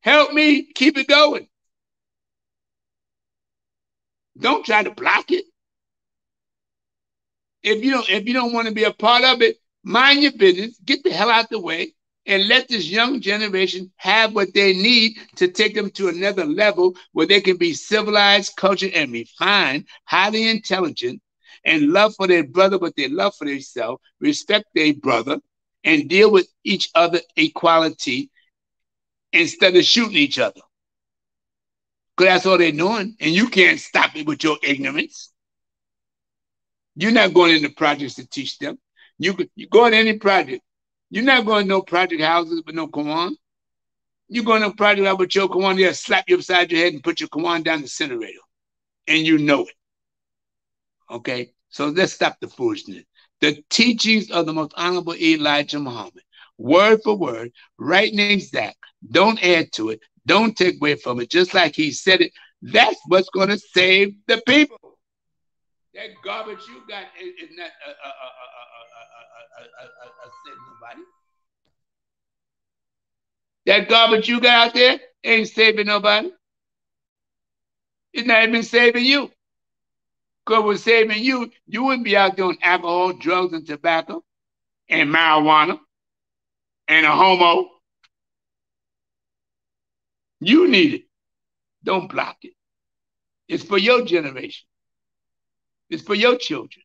Help me keep it going. Don't try to block it. If you don't, if you don't want to be a part of it, mind your business, get the hell out the way, and let this young generation have what they need to take them to another level where they can be civilized, cultured, and refined, highly intelligent, and love for their brother, but they love for themselves, respect their brother, and deal with each other equality instead of shooting each other. Because that's all they're doing. And you can't stop it with your ignorance. You're not going into projects to teach them. You you go in any project. You're not going to no project houses with no Quran. You're going to project house with your Quran, they'll slap you upside your head and put your Quran down the incinerator. And you know it. Okay? So let's stop the foolishness. The teachings of the most honorable Elijah Muhammad, word for word, right and exact. Don't add to it. Don't take away from it. Just like he said it, that's what's going to save the people. That garbage you got is, not uh, uh, uh, saving nobody. That garbage you got out there ain't saving nobody. It's not even saving you. God was saving you, you wouldn't be out doing alcohol, drugs, and tobacco, and marijuana, and a homo. You need it. Don't block it. It's for your generation. It's for your children.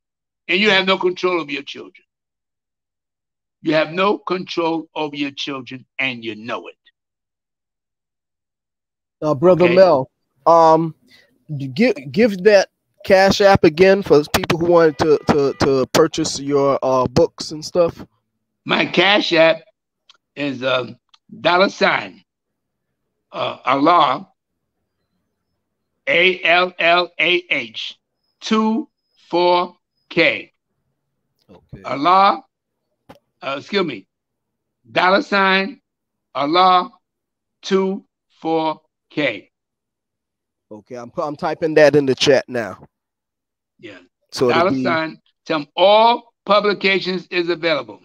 And you have no control over your children. You have no control over your children, and you know it. Uh, Brother okay. Mel, um, give give that cash app again for people who wanted to to, to purchase your uh, books and stuff. My cash app is um, dollar sign uh, Allah A L L A H two four K. Okay. Allah, uh, excuse me, dollar sign Allah two four K. Okay, I'm I'm typing that in the chat now. Yeah. So dollar be... sign. Tell them all publications is available.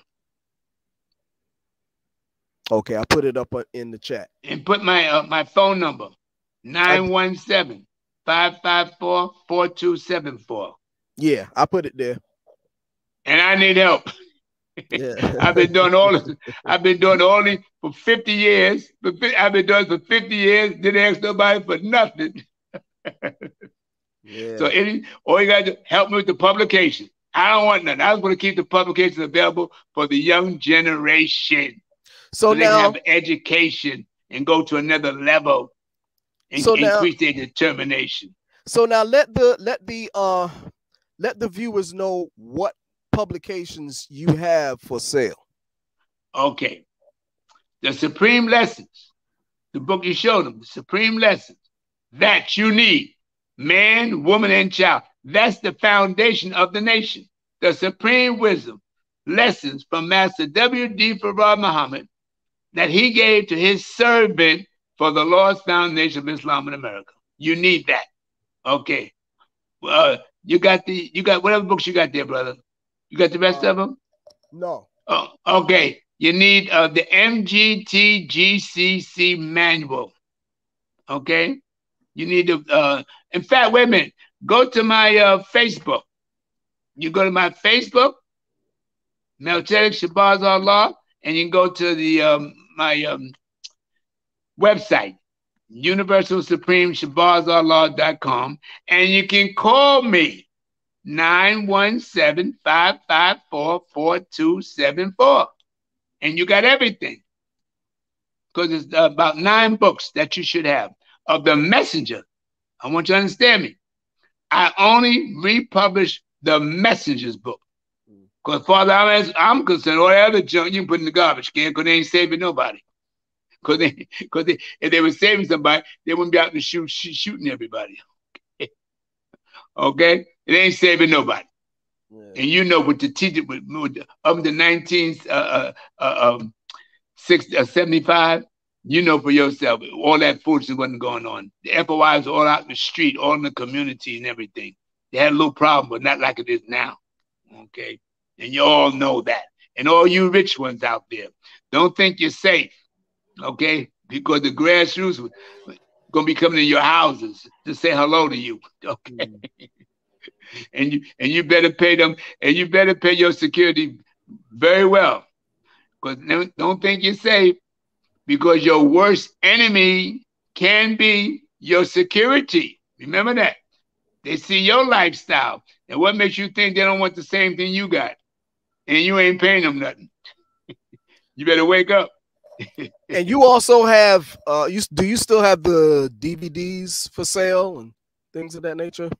Okay, I put it up in the chat. And put my uh, my phone number 917 554 4274. Yeah, I put it there. And I need help. Yeah. I've been doing all this. I've been doing all this for 50 years. I've been doing for 50 years. Didn't ask nobody for nothing. yeah. So any all you gotta do, help me with the publication. I don't want none. I was going to keep the publications available for the young generation. So, so now, they have education and go to another level and so now, increase their determination. So now let the let the uh let the viewers know what publications you have for sale. Okay. The Supreme Lessons, the book you showed them, the Supreme Lessons that you need, man, woman, and child. That's the foundation of the nation. The Supreme Wisdom, lessons from Master W.D. Fard Muhammad that he gave to his servant for the lost found nation of Islam in America. You need that. Okay. Uh, you got the you got whatever books you got there, brother. You got the rest uh, of them? No. Oh, okay. You need uh, the MGTGCC manual. Okay. You need to. Uh, in fact, wait a minute. Go to my uh, Facebook. You go to my Facebook, Melchisadek Shabazz Allah, and you can go to the um, my um, website, Universal Supreme com, and you can call me 917-554-4274. And you got everything. Because it's about nine books that you should have of the messenger. I want you to understand me. I only republish the messenger's book. Because Father, I'm, I'm concerned, all the other junk you can put in the garbage can because they ain't saving nobody. Because they, cause they, if they were saving somebody, they wouldn't be out to shoot, shoot shooting everybody. okay? It ain't saving nobody. Yeah. And you know what the teacher with, with of the 19 uh, uh, uh, um, six, uh, 75, you know for yourself, all that foolishness wasn't going on. The FOI was all out in the street, all in the community and everything. They had a little problem, but not like it is now. Okay. And you all know that. And all you rich ones out there, don't think you're safe. Okay. Because the grassroots gonna be coming in your houses to say hello to you. Okay. Mm and you and you better pay them and you better pay your security very well because don't think you're safe because your worst enemy can be your security remember that they see your lifestyle and what makes you think they don't want the same thing you got and you ain't paying them nothing you better wake up and you also have uh you do you still have the dvds for sale and things of that nature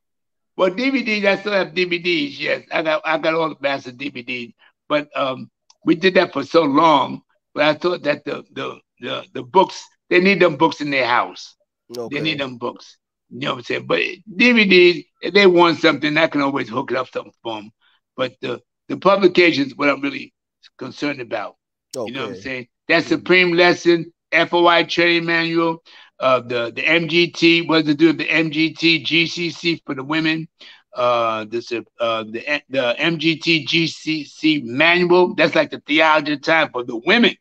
well, DVDs, I still have DVDs. Yes, I got I got all the master DVDs. But um, we did that for so long. But I thought that the the the, the books they need them books in their house. Okay. They need them books. You know what I'm saying? But DVDs, if they want something, I can always hook it up something for them. But the the publications, what I'm really concerned about. Okay. You know what I'm saying? That Supreme Lesson, FOI Training Manual, uh, the the MGT, what to do with the MGT GCC for the women, uh, this uh, the the MGT GCC manual. That's like the theology time for the women.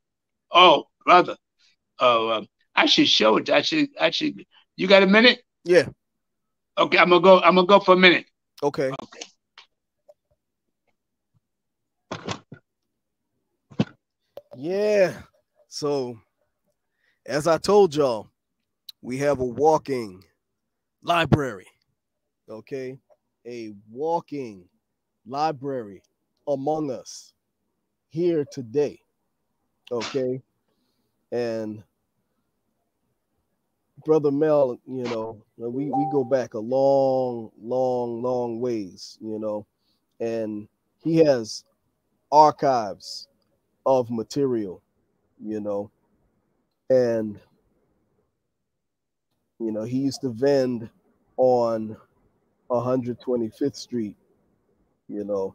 Oh, brother, oh, uh, I should show it. I should. I should. You got a minute? Yeah. Okay, I'm gonna go. I'm gonna go for a minute. Okay. Okay. Yeah. So, as I told y'all, we have a walking library. Okay. A walking library among us here today. Okay. And brother Mel, you know, we, we go back a long, long, long ways, you know, and he has archives of material, you know, and you know, he used to vend on 125th Street, you know,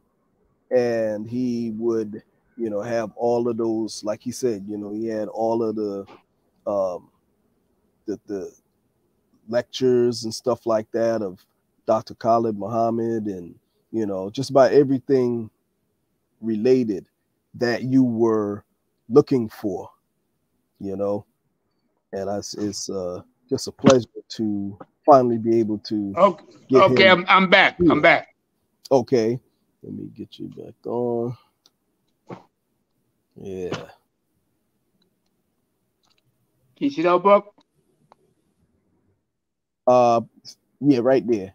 and he would, you know, have all of those, like he said, you know, he had all of the um the the lectures and stuff like that of Dr. Khalid Muhammad and you know, just about everything related that you were looking for, you know. And I, it's uh, just a pleasure to finally be able to. Okay, okay I'm, I'm back. I'm back. Okay, let me get you back on. Yeah. Can you see that book? Uh, yeah, right there.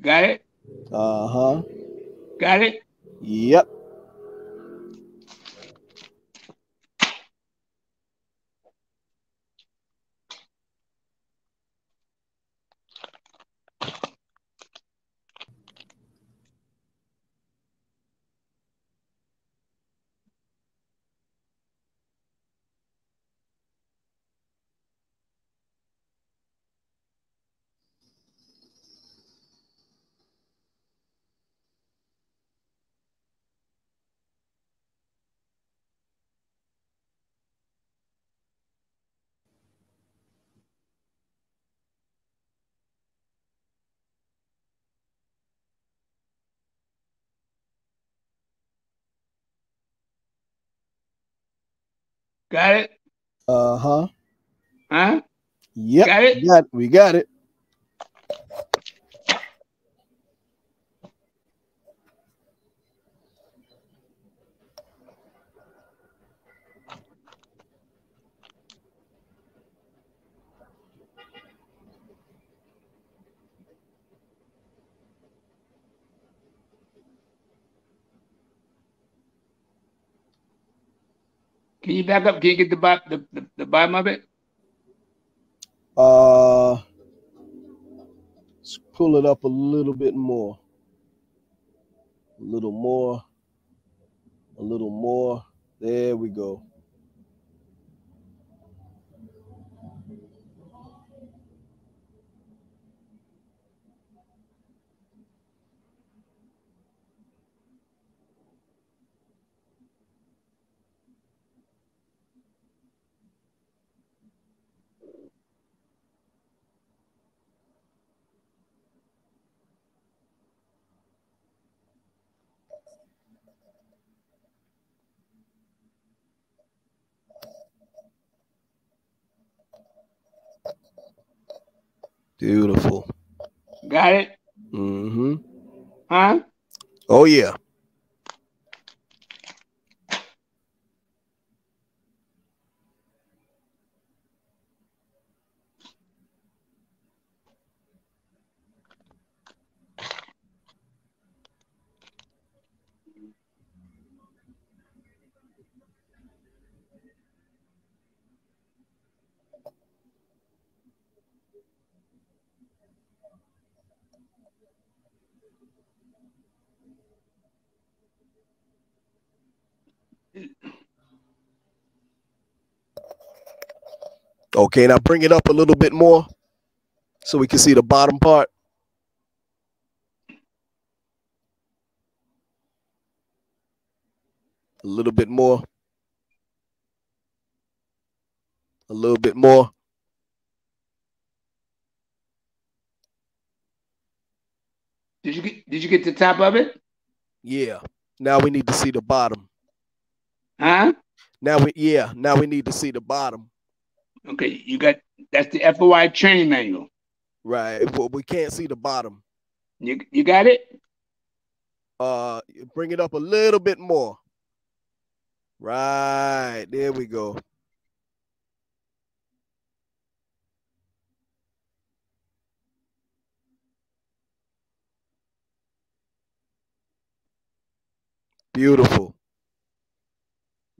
Got it? Uh huh. Got it? Yep. Got it? Uh huh. Huh? Yep. Got it? We got, we got it. Can you back up? Can you get the bottom, the, the, the bottom of it? Uh, let's pull it up a little bit more. A little more. A little more. There we go. Beautiful. Got it? Mm-hmm. Huh? Oh yeah. Okay, now bring it up a little bit more so we can see the bottom part. A little bit more. A little bit more. Did you get did you get the top of it? Yeah. Now we need to see the bottom. Huh? Now we yeah, now we need to see the bottom. Okay, you got that's the FOI training manual. Right. But we can't see the bottom. You you got it? Uh bring it up a little bit more. Right. There we go. Beautiful.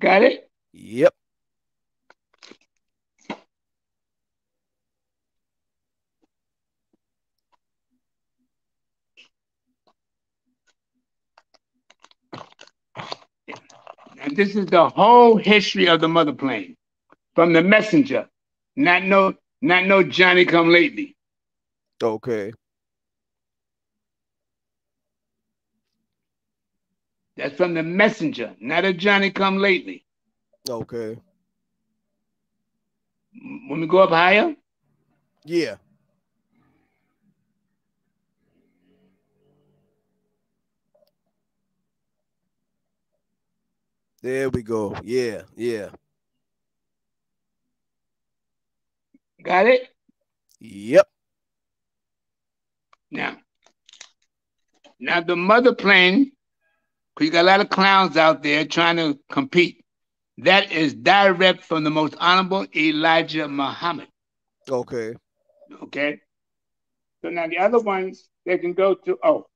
Got it? Yep. And this is the whole history of the mother plane. From the messenger. Not no not no Johnny come lately. Okay. That's from the messenger, not a Johnny come lately. Okay. When we go up higher, Yeah. There we go. Yeah, yeah. got it? Yep. Now, now the mother plane, because you got a lot of clowns out there trying to compete. That is direct from the most honorable Elijah Muhammad. Okay. Okay. So now the other ones they can go to oh.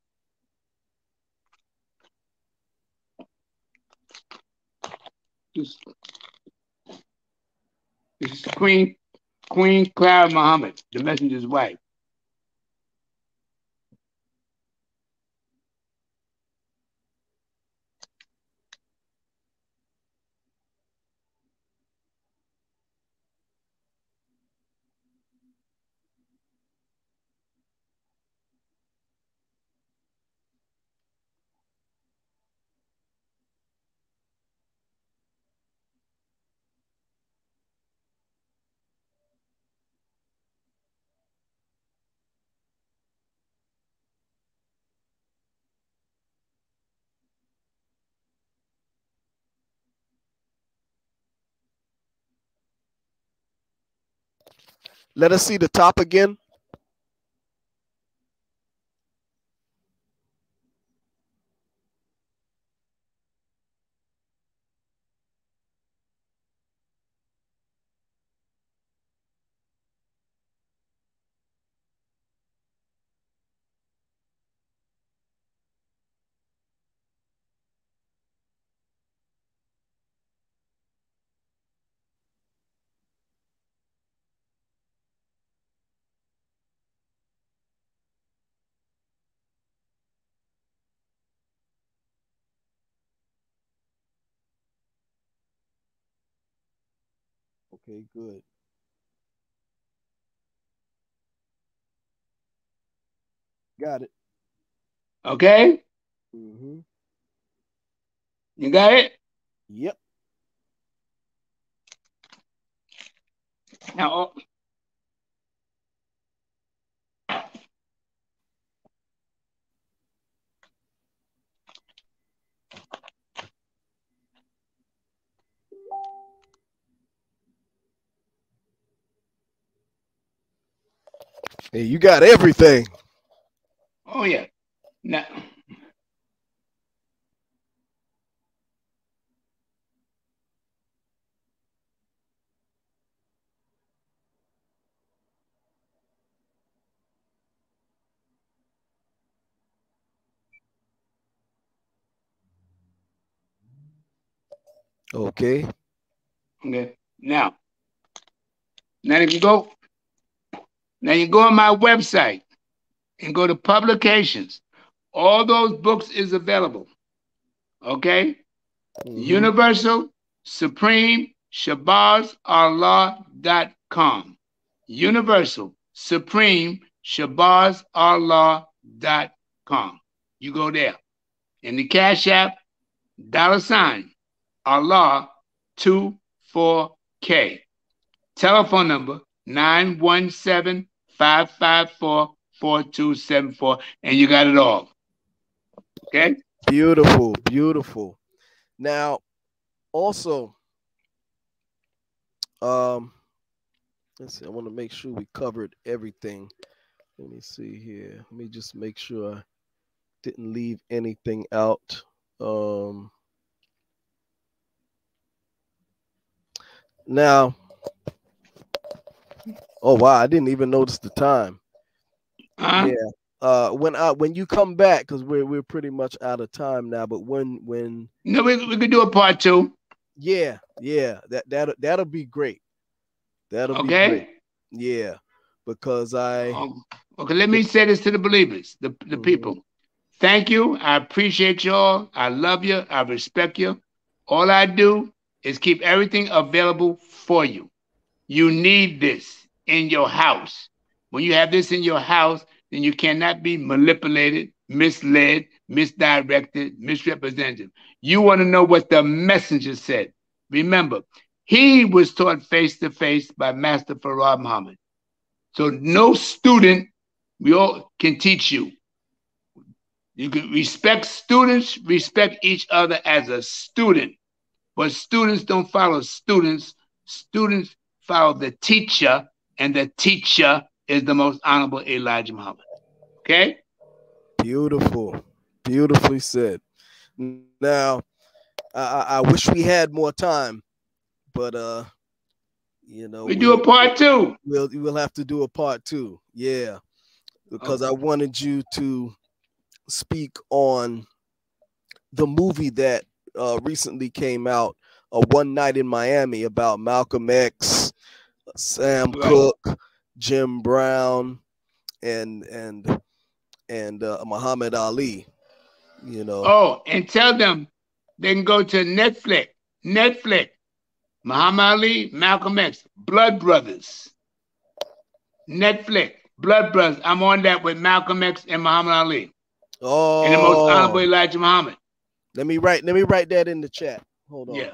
This, this is Queen Queen Clara Muhammad, the messenger's wife. Let us see the top again. Okay, good. Got it. Okay? Mm-hmm. You got it? Yep. Now Hey, you got everything. oh yeah. Now Okay. Okay. Now, now if you go. Now you go on my website and go to publications. All those books is available. Okay. Mhm. Universal Supreme Shabazz Allah.com. Universal Supreme Shabazz Allah.com. You go there. In the Cash App, dollar sign Allah 24K. Telephone number 917 554 4274. And you got it all. Okay? Beautiful, beautiful. Now, also, um, let's see, I want to make sure we covered everything. Let me see here. Let me just make sure I didn't leave anything out. Um, now, oh wow, I didn't even notice the time. Uh-huh. Yeah. Uh, when I when you come back, because we're we're pretty much out of time now. But when when No, we, we could do a part two. yeah yeah that that that'll be great. That'll be Okay. great. Yeah, because I Um, Okay, let me say this to the believers, the, the Mhm. people. Thank you. I appreciate y'all. I love you. I respect you. All I do is keep everything available for you. You need this in your house. When you have this in your house, then you cannot be manipulated, misled, misdirected, misrepresented. You want to know what the messenger said. Remember, he was taught face to face by Master Fard Muhammad. So no student we all can teach you. You can respect students, respect each other as a student. But students don't follow students. Students follow the teacher, and the teacher is the most honorable Elijah Muhammad. Okay? beautiful, beautifully said. Now, I, I wish we had more time, but uh, you know, We do a part two. We'll we'll have to do a part two. Yeah, because I wanted you to speak on the movie that uh, recently came out, uh, One Night in Miami, about Malcolm X, Sam Right. Cooke, Jim Brown, and and and uh, Muhammad Ali. You know, Oh, and tell them they can go to Netflix. Netflix. Muhammad Ali, Malcolm X, Blood Brothers. Netflix, Blood Brothers. I'm on that with Malcolm X and Muhammad Ali. oh, And the most honorable Elijah Muhammad. let me write let me write that in the chat. Hold on. Yeah.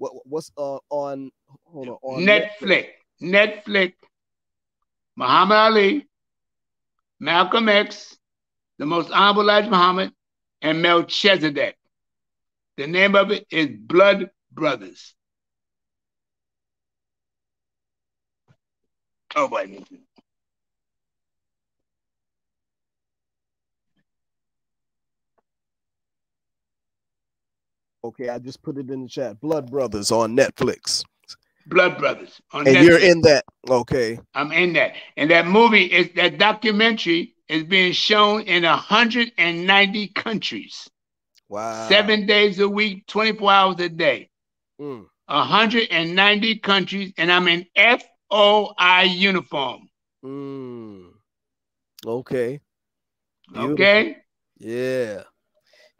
What what's uh on? Hold on. On Netflix. Netflix. Muhammad Ali, Malcolm X, the most honorable Elijah Muhammad, and Melchisadek. The name of it is Blood Brothers. Oh, boy. Okay, I just put it in the chat. Blood Brothers on Netflix. Blood Brothers. On And you're in that. Okay. I'm in that. And that movie is that documentary is being shown in 190 countries, Wow. seven days a week, 24 hours a day. Mm. 190 countries, and I'm in FOI uniform. Mm. Okay. Beautiful. Okay. Yeah.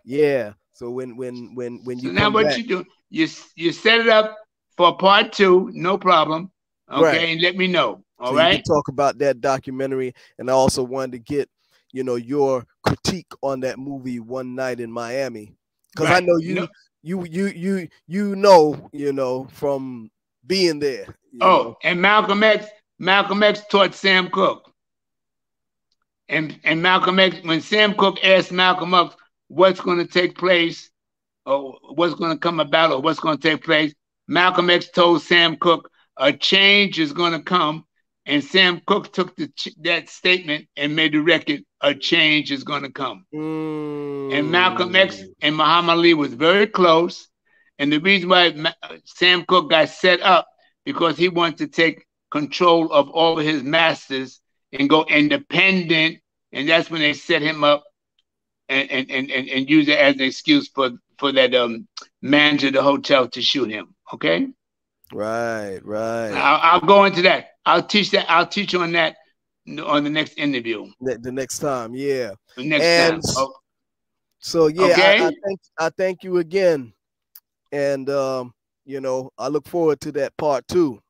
Yeah. So when when when when you So now what back, you do? You you set it up for part two, no problem. Okay, Right. and let me know. All so right. can talk about that documentary, and I also wanted to get you know your critique on that movie One Night in Miami, because I know you No- you you you you know you know from being there. Oh, know. and Malcolm X, Malcolm X taught Sam Cooke. And and Malcolm X, when Sam Cooke asked Malcolm X what's going to take place, or what's going to come about, or what's going to take place, Malcolm X told Sam Cooke a change is going to come, and Sam Cooke took the, that statement and made the record a change is going to come. And Malcolm X Mm. and Muhammad Ali was very close. And the reason why Sam Cooke got set up because he wanted to take control of all of his masters and go independent. And that's when they set him up and and, and, and, use it as an excuse for, for that um manager of the hotel to shoot him. Okay. Right, right. I'll, I'll go into that. I'll teach that. I'll teach on that on the next interview. Ne- the next time, yeah. The next And- time. Oh, So yeah, I, I thank I thank you again, and um, you know I look forward to that part two.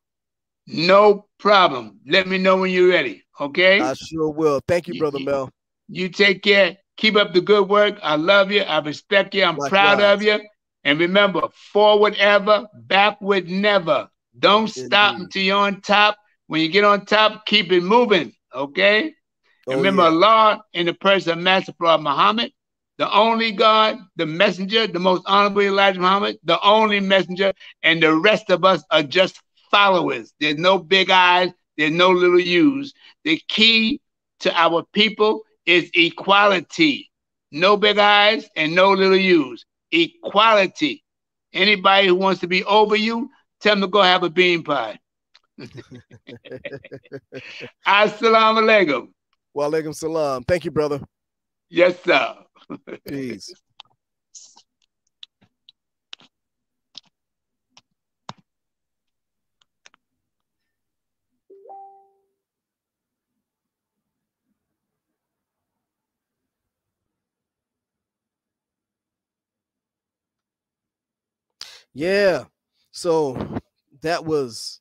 no problem. Let me know when you're ready. Okay. I sure will. Thank you, brother ye- Mel. You take care. Keep up the good work. I love you. I respect you. I'm proud of you. And remember, forward ever, backward never. Don't stop Indeed. until you're on top. When you get on top, keep it moving. Okay. Oh, Remember yeah. Allah in the person of Master Prophet Muhammad, the only God, the messenger, the most honorable Elijah Muhammad, the only messenger, and the rest of us are just followers. There's no big eyes, there's no little U's. The key to our people is equality. No big eyes and no little U's. Equality. Anybody who wants to be over you, tell them to go have a bean pie. Assalamu alaikum. Wa alaikum salam. Thank you, brother. Yes, sir. Peace. Yeah. So that was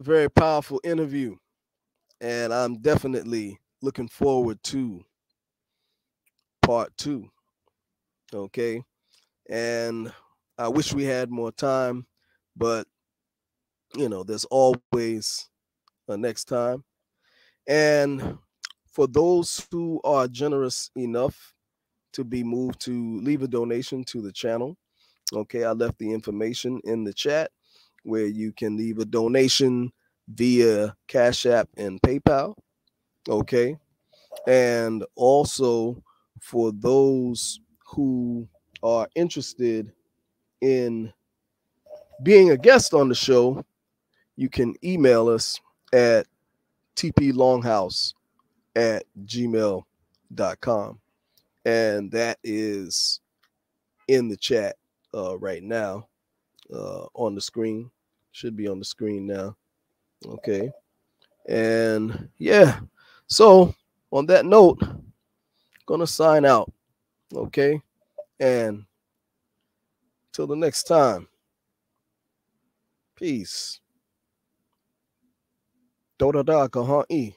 a very powerful interview. And I'm definitely looking forward to part two. Okay. And I wish we had more time, but you know, there's always a next time. And for those who are generous enough to be moved to leave a donation to the channel, okay, I left the information in the chat where you can leave a donation via Cash App and PayPal. Okay. And also for those who are interested in being a guest on the show, you can email us at tplonghouse at gmail.com. And that is in the chat uh, right now uh, on the screen. Should be on the screen now. Okay. And yeah. So on that note, gonna sign out. Okay. And till the next time. Peace. Dota da e.